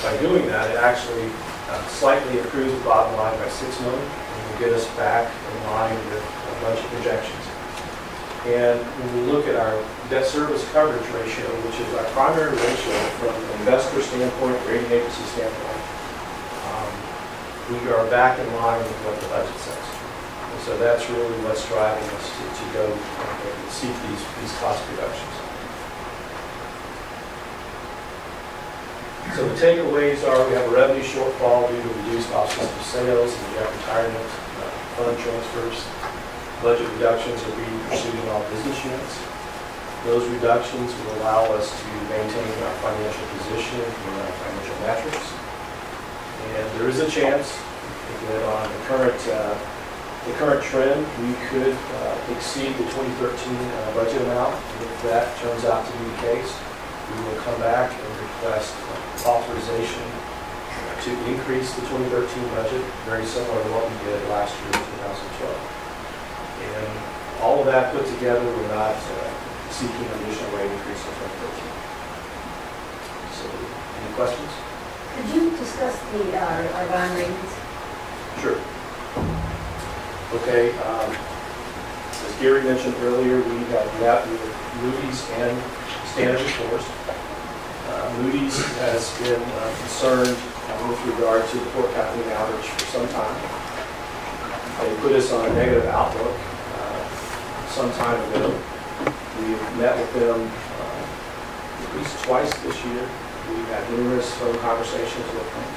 By doing that, it actually uh, slightly improves the bottom line by 6 million and will get us back in line with uh, budget projections. And when we look at our debt service coverage ratio, which is our primary ratio from an investor standpoint, rating agency standpoint, um, we are back in line with what the budget says. And so that's really what's driving us to, to go and seek these, these cost reductions. So the takeaways are, we have a revenue shortfall due to reduced off-system sales, and we have retirement, uh, fund transfers. Budget reductions are being pursued in all business units. Those reductions will allow us to maintain our financial position and our financial metrics. And there is a chance that on the current, uh, the current trend, we could uh, exceed the 2013 uh, budget amount. If that turns out to be the case, we will come back and request authorization to increase the 2013 budget, very similar to what we did last year in 2012. And all of that put together, we're not uh, seeking additional rate increase in 2013. So, any questions? Could you discuss the, uh, our bond ratings? Sure. Okay, um, as Gary mentioned earlier, we have met with Moody's and Standard and Poor's. Uh, Moody's has been uh, concerned uh, with regard to the Fort Calhoun outage for some time. They put us on a negative outlook uh, some time ago. We've met with them uh, at least twice this year. We've had numerous phone conversations with them.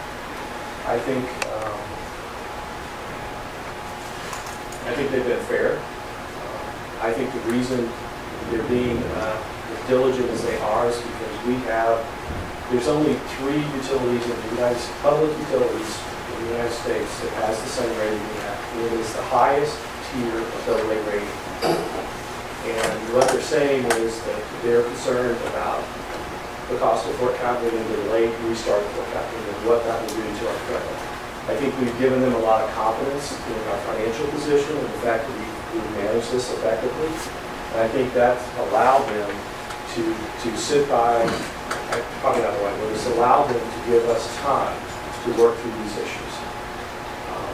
I think, um, I think they've been fair. I think the reason they're being uh, diligent as they are is because we have, there's only three utilities in the United, public utilities in the United States that has the same rating we have. It is the highest tier of AA rating. And what they're saying is that they're concerned about the cost of Fort Calhoun and the late restart of Fort Calhoun and what that will do to our credit. I think we've given them a lot of confidence in our financial position and the fact that we we manage this effectively. And I think that's allowed them to, to sit by, probably not the right word, it's allowed them to give us time to work through these issues. Um,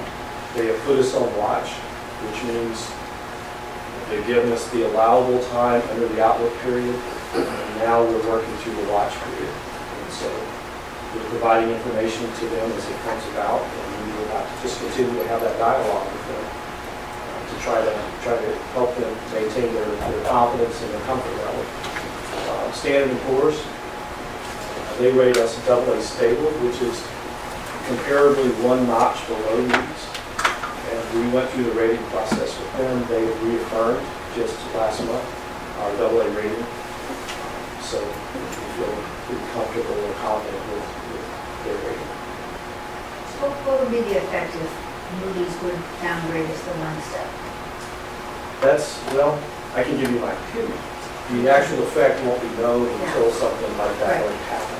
They have put us on watch, which means they've given us the allowable time under the outlook period, and now we're working through the watch period. And so we're providing information to them as it comes about, and we will have to just continue to have that dialogue with them uh, to try to, try to help them maintain their, their confidence and their comfort level. Uh, Standard and Poor's, they rate us double A stable, which is comparably one notch below Moody's. And we went through the rating process with them. They reaffirmed just last month our double A rating. So we feel pretty comfortable and confident with, with their rating. So what would be the effect if Moody's would downgrade us to one step? That's, well, I can give you my opinion. The actual effect won't be known until something like that would happen.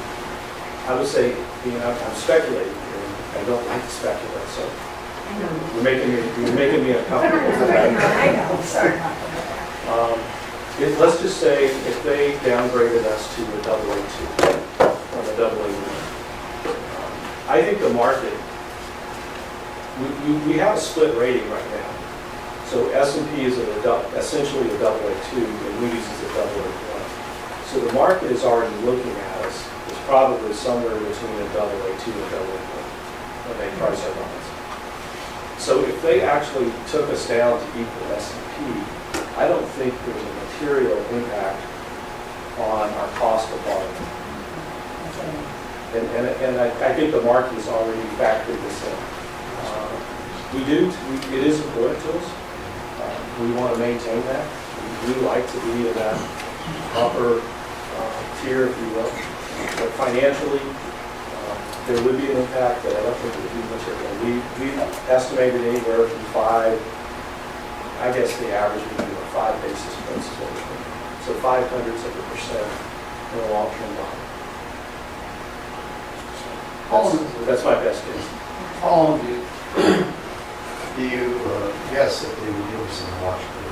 I would say, you know, I'm speculating here, I don't like to speculate, so you're making me, you're making me uncomfortable. I know, sorry. Um, if, let's just say if they downgraded us to a double A two, from a double A one. um, I think the market, we, we, we have a split rating right now. So S and P is a, essentially a double A two, and Moody's is a double A one. So the market is already looking at us, as probably somewhere between a double A two and a double A one, when they price our bonds. So if they actually took us down to equal S&P, I don't think there's a material impact on our cost of borrowing. And, and, and I, I think the market has already factored this in. Uh, We do, we- it is important to us. We want to maintain that. We do like to be in that upper uh, tier, if you will. But financially, uh, there would be an impact, but I don't think it would be material. We, we estimated anywhere from five, I guess the average would be about five basis points is what we're thinking. So five hundredths of a percent in a long-term bond. That's- That's my best guess. All of you, you uh, guess that they would give us in the watch period?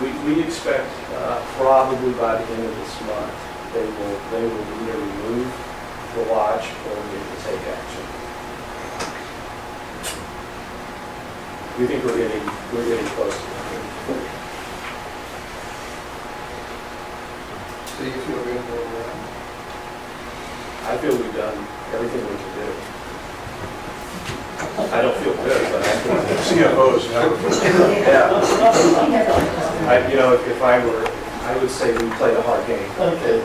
We, we expect uh, probably by the end of this month, they will, they will either remove the watch or they will take action. We think we're getting, we're getting close to that. So you feel good where we're at? I feel we've done everything we can do. I don't feel good, but I feel. CFOs never. Yeah. I, you know, if if I were, I would say we played a hard game. Okay.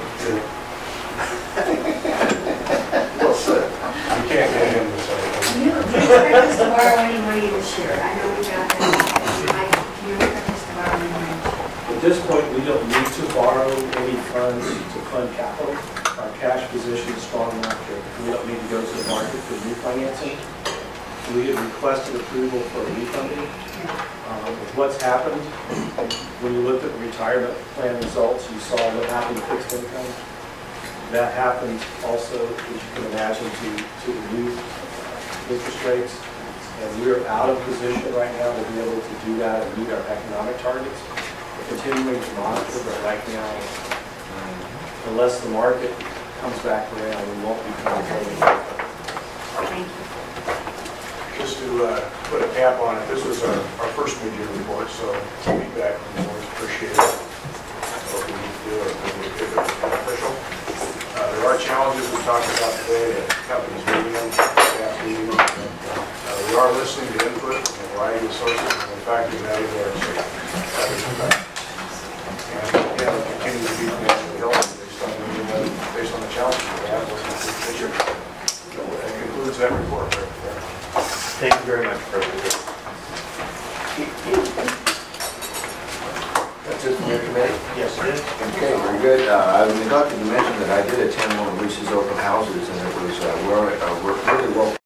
Well said. You can't get him to say. Do you, do you expect us to borrow any money this year? I know we got that. I- Do you expect us to borrow any? At this point, we don't need to borrow any funds to fund capital. Our cash position is strong enough that we don't need to go to the market for new financing. We have requested approval for refunding. Uh, With what's happened, when you looked at the retirement plan results, you saw what happened to fixed income. That happened also, as you can imagine, to, to the new interest rates. And we're out of position right now to be able to do that and meet our economic targets. We're continuing to monitor, but right now, unless the market comes back around, we won't be coming. Thank you. Just to uh, put a cap on it, this was our our first mid-year report, so feedback from the board is appreciated. What we need to do, or if it's beneficial. Uh, There are challenges we talked about today, that companies meeting staff meeting. Uh, We are listening to input from a variety of sources, and in fact, we value our And again, we continue to be financially healthy based on, the- based on the challenges we have with year. So That concludes that report right. Thank you very much, President. That's it from your committee? Yes, it is. Okay, very good. Uh, I neglected to mention that I did attend one of Lisa's open houses, and it was uh, well- uh, really well